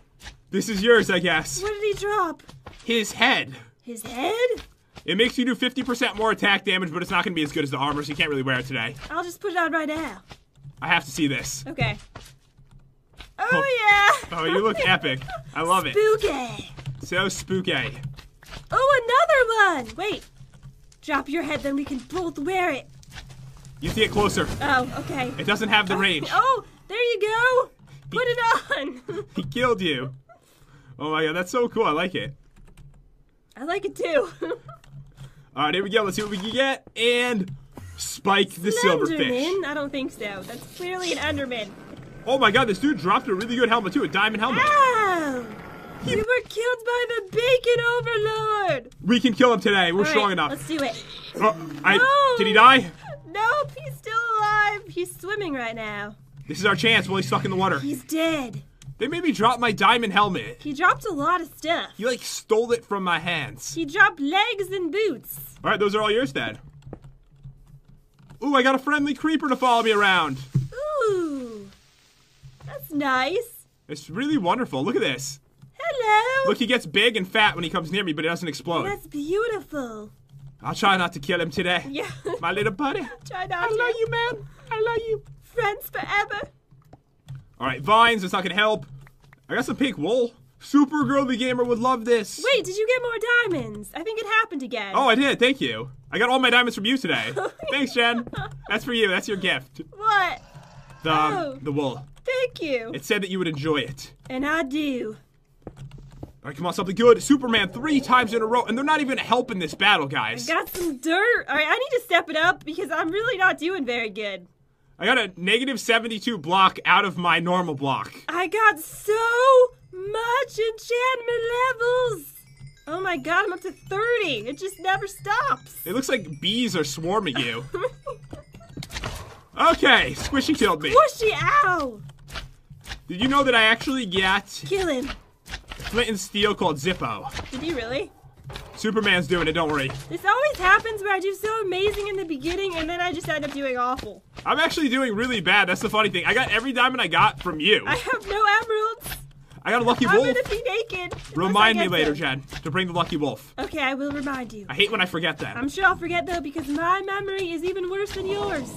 This is yours, I guess. What did he drop? His head. His head? It makes you do 50% more attack damage, but it's not going to be as good as the armor, so you can't really wear it today. I'll just put it on right now. I have to see this. Okay. Oh, yeah. Oh, you look epic. I love it. Spooky. So spooky. Oh, another one. Wait. Drop your head, then we can both wear it. You see it closer. Oh, okay. It doesn't have the oh, range. Oh, there you go. Put it on. He killed you. Oh my god, that's so cool. I like it. I like it too. All right, here we go. Let's see what we can get. And Spike the silverfish. Enderman? I don't think so. That's clearly an Enderman. Oh my god, this dude dropped a really good helmet too, a diamond helmet. Ow! We were killed by the Bacon Overlord. We can kill him today. We're right, strong enough. Let's do it. Oh, I, No. Did he die? Nope, he's still alive. He's swimming right now. This is our chance while he's stuck in the water. He's dead. They made me drop my diamond helmet. He dropped a lot of stuff. He like stole it from my hands. He dropped legs and boots. All right, those are all yours, Dad. Ooh, I got a friendly creeper to follow me around. Ooh. That's nice. It's really wonderful. Look at this. Hello. Look, he gets big and fat when he comes near me, but it doesn't explode. That's beautiful. I'll try not to kill him today. Yeah. My little buddy. Try I not to. love you, man. I love you. Friends forever. All right, vines. That's not gonna help. I got some pink wool. SuperGirlyGamer would love this. Wait, did you get more diamonds? I think it happened again. Oh, I did. Thank you. I got all my diamonds from you today. Oh, Thanks, Jen. That's for you. That's your gift. What? The Oh. the wool. Thank you. It said that you would enjoy it. And I do. All right, come on, something good. Superman three times in a row, and they're not even helping this battle, guys. Got some dirt. All right, I need to step it up because I'm really not doing very good. I got a negative 72 block out of my normal block. I got so much enchantment levels. Oh my god, I'm up to 30. It just never stops. It looks like bees are swarming you. Okay, Squishy killed me. Whooshy, ow. Did you know that I actually got Kill him. Flint and steel called Zippo? Did you really? Superman's doing it, don't worry. This always happens where I do so amazing in the beginning and then I just end up doing awful. I'm actually doing really bad. That's the funny thing. I got every diamond I got from you. I have no emeralds. I got a lucky wolf. I'm gonna be naked. Remind me later. Jen, to bring the lucky wolf. Okay, I will remind you. I hate when I forget that. I'm sure I'll forget though because my memory is even worse than yours.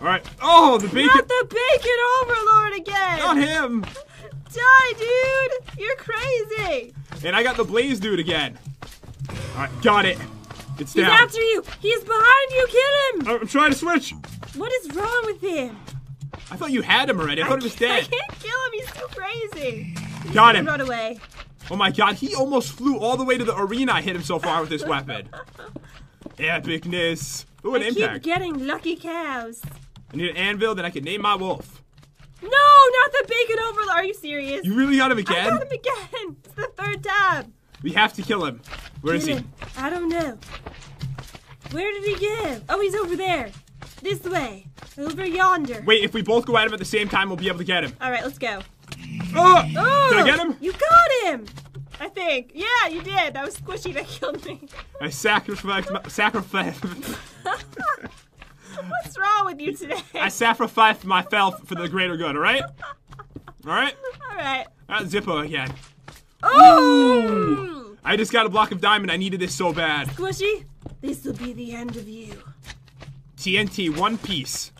All right. Oh, the bacon. Not the bacon overlord again! Not him. Die, dude! You're crazy! And I got the blaze dude again. All right, got it. It's down. He's after you! He's behind you! Kill him! I'm trying to switch. What is wrong with him? I thought you had him already. I thought he was dead. I can't kill him, he's too crazy. Got him. Run away. Oh my god, he almost flew all the way to the arena. I hit him so far with this weapon. Epicness. Ooh, an I impact. keep getting lucky cows. I need an anvil, then I can name my wolf. No, not the bacon overlord. Are you serious? You really got him again? I got him again. It's the third time. We have to kill him. Where is he? him. I don't know. Where did he go? Oh, he's over there. This way. Over yonder. Wait, if we both go at him at the same time, we'll be able to get him. All right, let's go. Oh! Oh, Did I get him? You got him. I think. Yeah, you did. That was squishy that killed me. I sacrificed my, sacrifice. What's wrong with you today? I sacrificed myself for the greater good. All right? All right. All right. Uh, Zippo again. Oh! I just got a block of diamond. I needed this so bad. Squishy, this will be the end of you. TNT, one piece.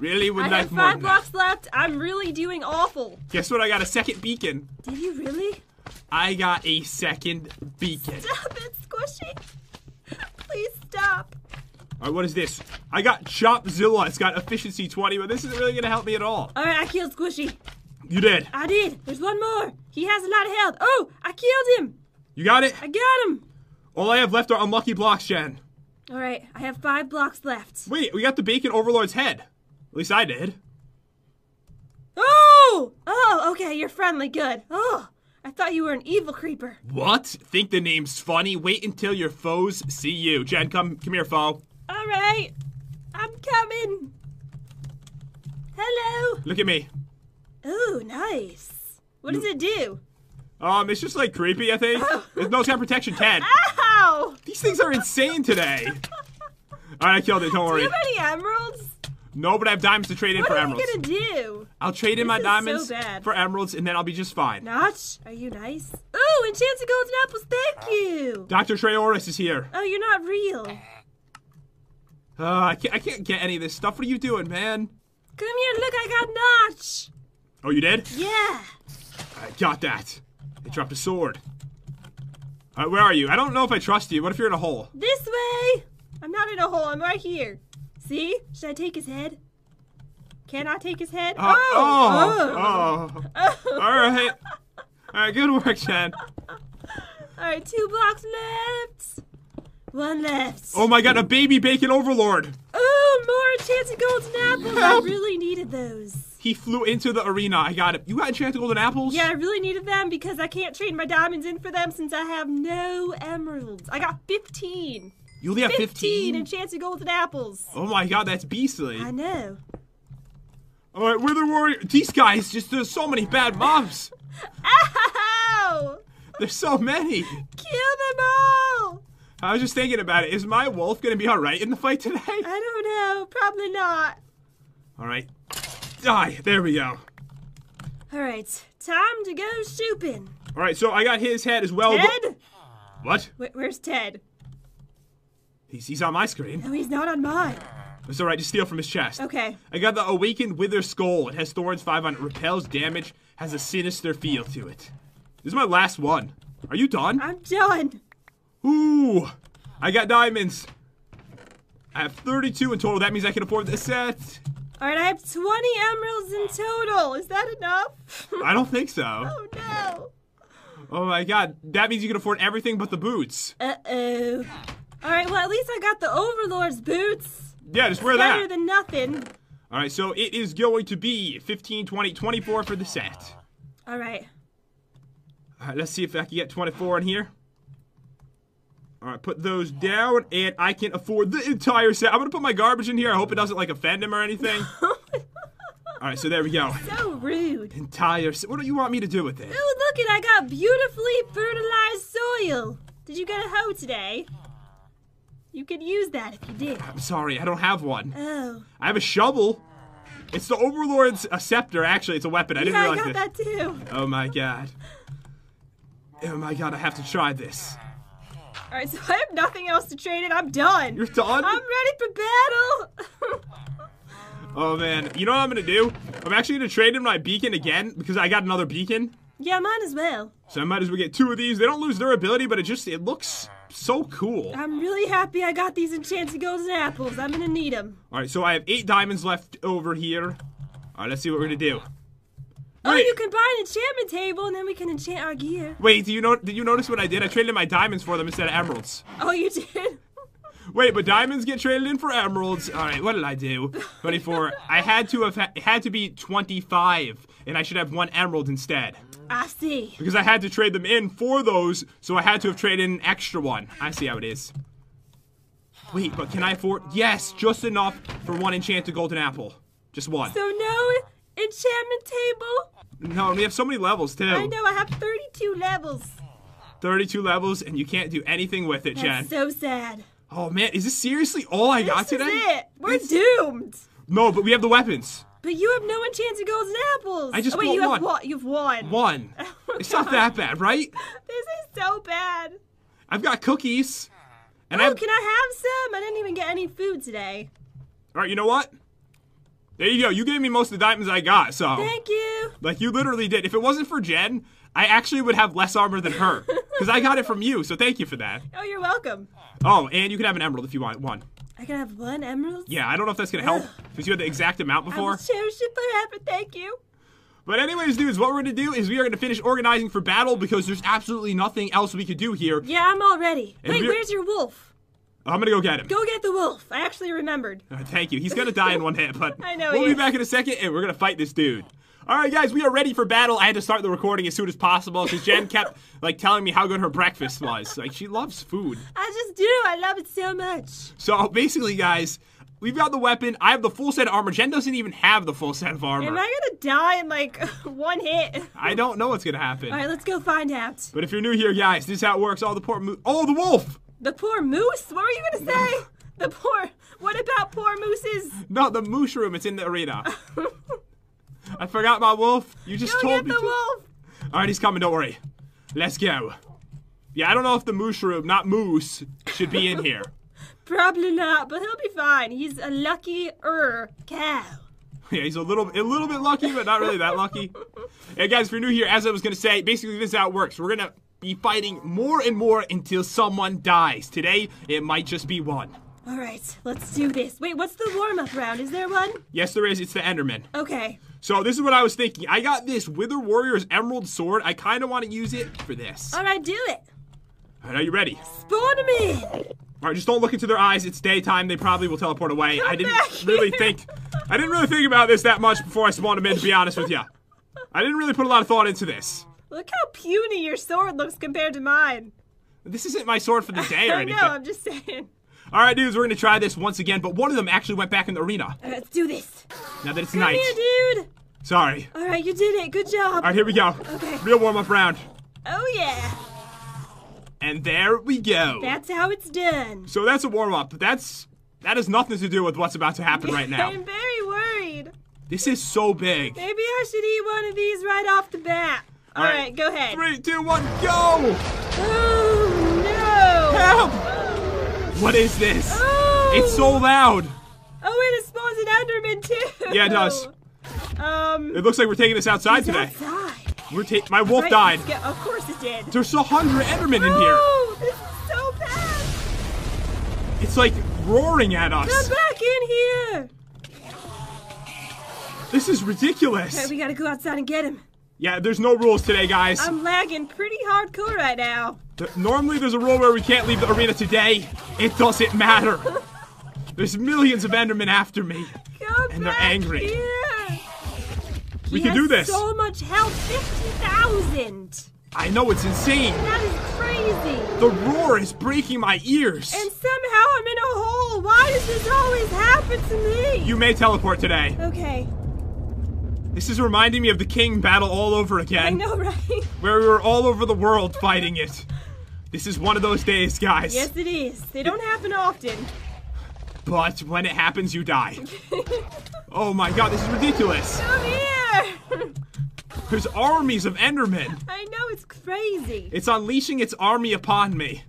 Really would I like have more. five blocks left. I'm really doing awful. Guess what? I got a second beacon. Did you really? I got a second beacon. Stop it, Squishy. Please stop. All right, what is this? I got Chopzilla. It's got efficiency 20, but this isn't really gonna help me at all. All right, I killed Squishy. You did. I did. There's one more. He has a lot of health. Oh, I killed him. You got it. I got him. All I have left are unlucky blocks, Jen. All right, I have five blocks left. Wait, we got the bacon overlord's head. At least I did. Oh! Oh, okay, you're friendly. Good. Oh, I thought you were an evil creeper. What? Think the name's funny? Wait until your foes see you. Jen, come come here, foe. All right, I'm coming. Hello. Look at me. Oh, nice. What does it do? Um, it's just like creepy, I think. There's no sound protection 10. Ow! These things are insane today. Alright, I killed it, don't Do worry. you have any emeralds? No, but I have diamonds to trade in What for emeralds. What are you gonna do? I'll trade in my This so diamonds bad. for emeralds and then I'll be just fine. Notch, are you nice? Ooh, enchanted golden apples, thank you. Dr. Trayaurus is here. Oh, you're not real. Uh, I can't, I can't get any of this stuff. What are you doing, man? Come here, look, I got Notch. Oh, you did? Yeah. I got that. They dropped a sword. Alright, where are you? I don't know if I trust you. What if you're in a hole? This way. I'm not in a hole, I'm right here. See? Should I take his head? Can I take his head? Uh, oh! oh, oh. Alright. Alright, good work, Jen. Alright, two blocks left. One left. Oh my god, a baby bacon overlord. Oh, more enchanted golden apples. I really needed those. He flew into the arena. I got it. You got enchanted golden apples? Yeah, I really needed them because I can't trade my diamonds in for them since I have no emeralds. I got 15. You only have 15 15? enchanted golden apples. Oh my god, that's beastly. I know. Alright, we're the warrior. These guys just do so many bad mobs. Ow! There's so many. Kill them all! I was just thinking about it. Is my wolf gonna be alright in the fight today? I don't know. Probably not. Alright. Die. There we go. All right, time to go shooping. Alright, so I got his head as well. Ted? What? Wh- where's Ted? He's, he's on my screen. No, he's not on mine. It's alright, just steal from his chest. Okay. I got the Awakened Wither Skull. It has thorns 5 on it, repels damage, has a sinister feel to it. This is my last one. Are you done? I'm done. Ooh! I got diamonds. I have 32 in total. That means I can afford this set. All right, I have 20 emeralds in total. Is that enough? I don't think so. oh no. Oh my god. That means you can afford everything but the boots. Uh oh. All right, well at least I got the Overlord's boots. Yeah, just wear Better that. than nothing. Alright, so it is going to be 15, 20, 24 for the set. All right. Alright, let's see if I can get 24 in here. Alright, put those down, and I can afford the entire set. I'm gonna put my garbage in here. I hope it doesn't like offend him or anything. Alright, so there we go. so rude. Entire set. What do you want me to do with it? Oh, look it! I got beautifully fertilized soil. Did you get a hoe today? You could use that if you did. I'm sorry, I don't have one. Oh. I have a shovel. It's the Overlord's a scepter, actually. It's a weapon. I didn't yeah, I realize got this. that too. Oh my god. Oh my god, I have to try this. All right, so I have nothing else to trade in. I'm done. You're done? I'm ready for battle. Oh man, you know what I'm gonna do? I'm actually gonna trade in my beacon again because I got another beacon. yeah, mine as well. So I might as well get two of these. They don't lose their ability, but it just it looks so cool. I'm really happy I got these enchanted golden apples. I'm gonna need them. All right, so I have eight diamonds left over here. All right, let's see what we're gonna do. Oh, you can buy an enchantment table and then we can enchant our gear. Wait, do you know? Did you notice what I did? I traded in my diamonds for them instead of emeralds. Oh, you did? Wait, but diamonds get traded in for emeralds. All right, what did I do? 24. I had to have ha- had to be 25, and I should have one emerald instead I see. because I had to trade them in for those. So I had to have traded in an extra one. I see how it is. Wait, but can I afford? Yes, just enough for one enchanted golden apple. Just one. So no enchantment table? No, we have so many levels too. I know I have 32 levels. 32 levels, and you can't do anything with it, Jen. That's so sad. Oh man, is this seriously all I got This today? is it. We're This- doomed. No, but we have the weapons. But you have no enchanted golden apples. I just oh, wait, you have one. one. You've one. One. Oh, It's not that bad, right? This is so bad. I've got cookies. And Oh, I've can I have some? I didn't even get any food today. All right, you know what? There you go. You gave me most of the diamonds I got, so Thank you. like you literally did. If it wasn't for Jen, I actually would have less armor than her because I got it from you. So thank you for that. Oh, you're welcome. Oh, and you can have an emerald if you want one. I can have one emerald. Yeah, I don't know if that's gonna help because you had the exact amount before. I cherish it forever. Thank you. But anyways, dudes, what we're gonna do is we are gonna finish organizing for battle because there's absolutely nothing else we could do here. Yeah, I'm all ready. And Wait, where's your wolf? I'm gonna go get him. Go get the wolf. I actually remembered. Uh, thank you. He's gonna die in one hit, but I know we'll be is. back in a second and we're gonna fight this dude. All right, guys, we are ready for battle. I had to start the recording as soon as possible because Jen kept like telling me how good her breakfast was. Like she loves food. I just do. I love it so much. So basically, guys, we've got the weapon. I have the full set of armor. Jen doesn't even have the full set of armor. Am I gonna die in like one hit? I don't know what's gonna happen. All right, let's go find out. But if you're new here, guys, this is how it works. All the port. mo- Oh, the wolf! The poor moose. What were you gonna say? the poor. What about poor mooses? Not the mooshroom. It's in the arena. I forgot my wolf. You just Go told get me the to. wolf. All right, he's coming. Don't worry. Let's go. Yeah, I don't know if the mooshroom, not moose, should be in here. Probably not, but he'll be fine. He's a lucky er cow. Yeah, he's a little a little bit lucky, but not really that lucky. Hey guys, if you're new here, as I was gonna say, basically this is how it works. We're gonna be fighting more and more until someone dies. Today, it might just be one. All right, let's do this. Wait, what's the warm up round? Is there one? Yes, there is. It's the Enderman. Okay. So this is what I was thinking. I got this Wither Warrior's Emerald Sword. I kind of want to use it for this. All right, do it. All right, are you ready? Spawn in. All right, just don't look into their eyes. It's daytime. They probably will teleport away. I didn't really think. I didn't really think about this that much before I spawned them in. To be honest with you, I didn't really put a lot of thought into this. Look how puny your sword looks compared to mine. This isn't my sword for the day or I anything. know. I'm just saying. All right, dudes, we're gonna try this once again. But one of them actually went back in the arena. Right, let's do this. Now that it's Come night. here, dude. Sorry. All right, you did it. Good job. All right, here we go. Okay. Real warm up round. Oh yeah. And there we go. That's how it's done. so that's a warm up. That's that has nothing to do with what's about to happen right now. I'm very worried. This is so big. Maybe I should eat one of these right off the bat. All All right, right. go ahead. Three, two, one, go! Oh no! Help! What is this? Oh! It's so loud. Oh, and it spawns an Enderman too. Yeah, it does. Um. It looks like we're taking this outside today. outside. We're ta- my wolf Right, died. go- Of course it did. There's a hundred Endermen in here. Oh, this is so bad. It's like roaring at us. Come back in here. This is ridiculous. Okay, we gotta go outside and get him. Yeah, there's no rules today, guys. I'm lagging pretty hardcore right now. Normally, there's a rule where we can't leave the arena today. It doesn't matter. There's millions of Endermen after me. Come And they're angry. Here. We He can do this. So much health, fifty thousand. I know it's insane. That is crazy. The roar is breaking my ears. And somehow I'm in a hole. Why does this always happen to me? You may teleport today. Okay, This is reminding me of the King battle all over again. I know, right? where we were all over the world fighting it. This is one of those days, guys. yes, it is. They don't happen often. But when it happens, you die. Oh my god, this is ridiculous. Come here. There's armies of Endermen. I know it's crazy. It's unleashing its army upon me.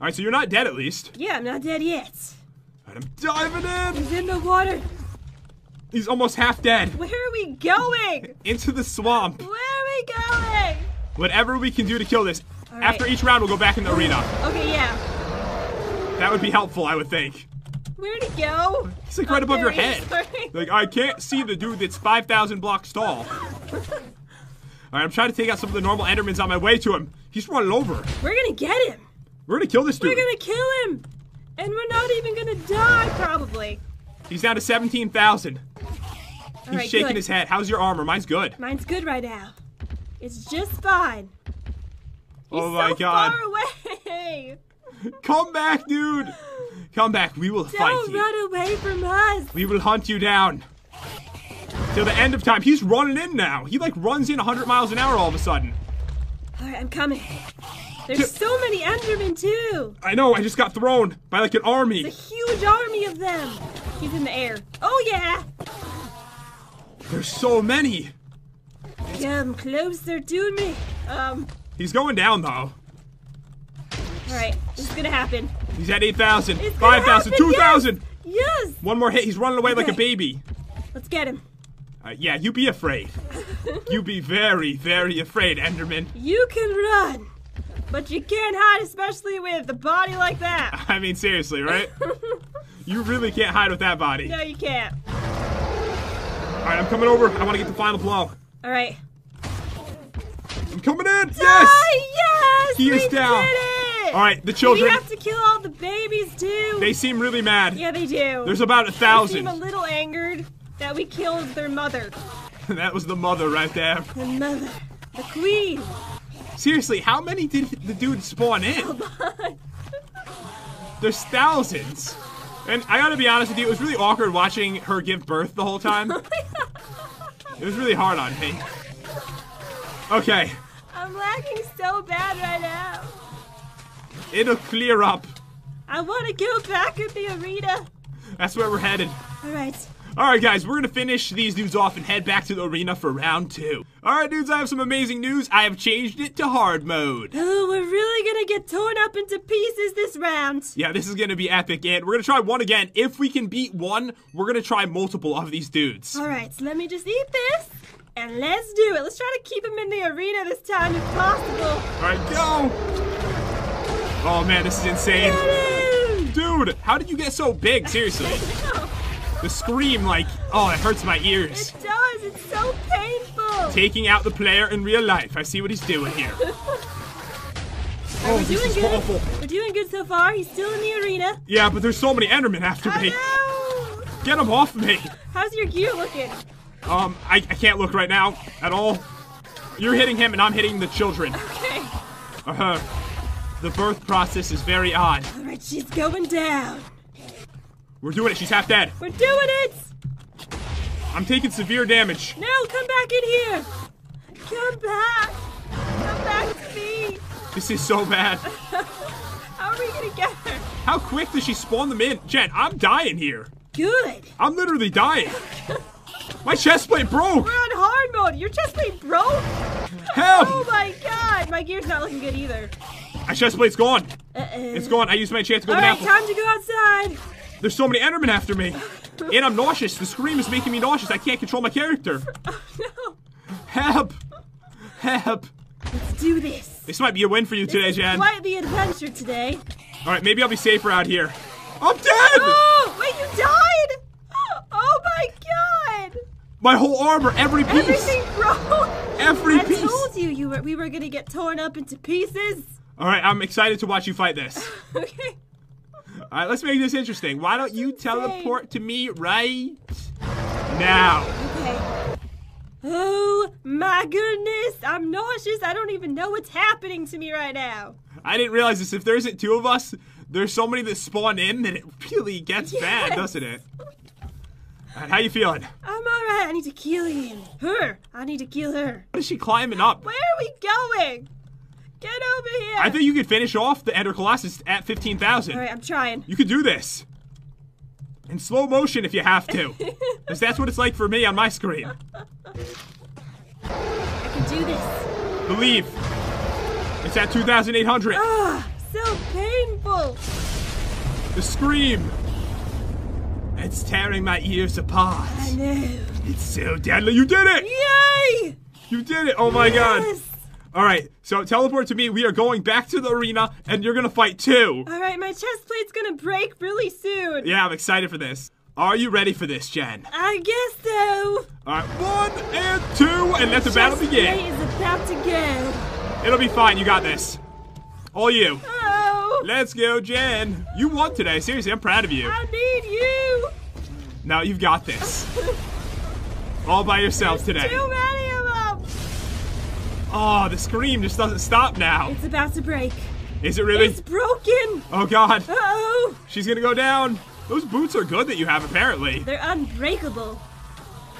Alright, so you're not dead at least. Yeah, I'm not dead yet. Alright, I'm diving in. He's in the water. He's almost half dead. Where are we going? Into the swamp. Where are we going? Whatever we can do to kill this. All After each round, we'll go back in the arena. Okay, yeah. That would be helpful, I would think. Where'd he go? He's like right Oh, above your he head. Sorry. Like, I can't see the dude that's 5,000 blocks tall. Alright, I'm trying to take out some of the normal Endermans on my way to him. He's running over. We're gonna get him. We're gonna kill this dude. We're gonna kill him. And we're not even gonna die, probably. He's down to 17,000. He's right, shaking good. his head. How's your armor? Mine's good. Mine's good right now. It's just fine. He's oh my so god. far away. Come back, dude. Come back. We will fight Don't run away from us. We will hunt you down. Till the end of time. He's running in now. He like runs in 100 miles an hour all of a sudden. All right, I'm coming. There's so many Endermen too. I know. I just got thrown by like an army. It's A huge army of them. He's in the air. Oh yeah. There's so many. Come closer to me. Um. He's going down though. All right, this is gonna happen. He's at 8,000, 5,000, 2,000. Yes. One more hit. He's running away like a baby. Let's get him. Uh, yeah, you be afraid. you be very, very afraid, Enderman. You can run, but you can't hide, especially with a body like that. I mean, seriously, right? you really can't hide with that body. No, you can't. All right, I'm coming over. I want to get the final blow. All right. I'm coming in. Yes. Yes. He is down. All right, the children. We have to kill all the babies too. They seem really mad. yeah, they do. There's about a They thousand. seem a little angered that we killed their mother. that was the mother right there. The mother. The queen. Seriously, how many did the dude spawn in? There's thousands. And I gotta be honest with you, it was really awkward watching her give birth the whole time. It was really hard on me. Okay, I'm lagging so bad right now. it'll clear up. I want to go back in the arena. That's where we're headed. All right. Alright, guys, we're gonna finish these dudes off and head back to the arena for round two. Alright, dudes, I have some amazing news. I have changed it to hard mode. Oh, we're really gonna get torn up into pieces this round. Yeah, this is gonna be epic, and we're gonna try one again. If we can beat one, we're gonna try multiple of these dudes. All right, so let me just eat this, and let's do it. Let's try to keep him in the arena this time if possible. Alright, go! Oh man, this is insane. Dude, how did you get so big? Seriously. The scream, like, oh, it hurts my ears. it does. It's so painful. Taking out the player in real life. I see what he's doing here. Oh, this doing is good. awful. We're doing good so far. He's still in the arena. Yeah, but there's so many Endermen after me. Oh no! Get him off me. How's your gear looking? Um, I, I can't look right now at all. You're hitting him and I'm hitting the children. Okay. Uh-huh. The birth process is very odd. All right, she's going down. We're doing it. She's half dead. We're doing it. I'm taking severe damage. No, come back in here. Come back. Come back to me. This is so bad. How are we gonna get her? How quick does she spawn them in? Jen, I'm dying here. Good. I'm literally dying. My chest plate broke. We're on hard mode. Your chest plate broke. Help! Oh my god, my gear's not looking good either. My chest plate's gone. Uh-uh. It's gone. I used my chance to go All to right, apple. time to go outside. There's so many Endermen after me. And I'm nauseous. The scream is making me nauseous. I can't control my character. Oh no. Help! Help! Let's do this. This might be a win for you today, This is Jen. Quite the adventure today. Alright, maybe I'll be safer out here. I'm dead! Oh, wait, you died? Oh my god. My whole armor, every piece! Everything broke. Every I piece! I told you you were we were gonna get torn up into pieces. Alright, I'm excited to watch you fight this. Okay. Alright, let's make this interesting. Why don't you teleport to me right now? Okay. Oh my goodness, I'm nauseous. I don't even know what's happening to me right now. I didn't realize this. If there isn't two of us, there's so many that spawn in that it really gets bad, doesn't it? Alright, how you feeling? I'm alright. I need to kill him. Her. I need to kill her. What is she climbing up? Where are we going? Get over here. I think you could finish off the Ender Colossus at 15,000. Alright, I'm trying. You could do this. In slow motion if you have to. Because that's what it's like for me on my screen. I can do this. Believe. It's at 2,800. Ah, so painful. The scream. It's tearing my ears apart. I know. It's so deadly. You did it! Yay! You did it! Oh my god. Yes. Alright, so teleport to me. We are going back to the arena and you're gonna fight two. Alright, my chest plate's gonna break really soon. Yeah, I'm excited for this. Are you ready for this, Jen? I guess so. Alright, one and two, and let the battle begin. plate is about to go. It'll be fine. You got this. All you. Oh, Let's go, Jen. You won today. Seriously, I'm proud of you. I need you. Now you've got this. All by yourself today. Too many of. Oh, the scream just doesn't stop now. It's about to break. Is it really? It's broken. Oh God, Uh-oh. she's gonna go down. Those boots are good that you have, apparently. They're unbreakable.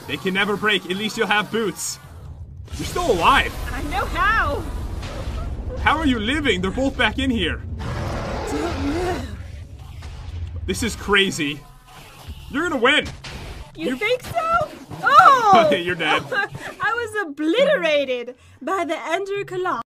They can never break. At least you'll have boots. You're still alive. I know how. How are you living? They're both back in here. Don't know. This is crazy. You're gonna win. You, You- think so? Oh! You're dead. I was obliterated by the Ender Colossus.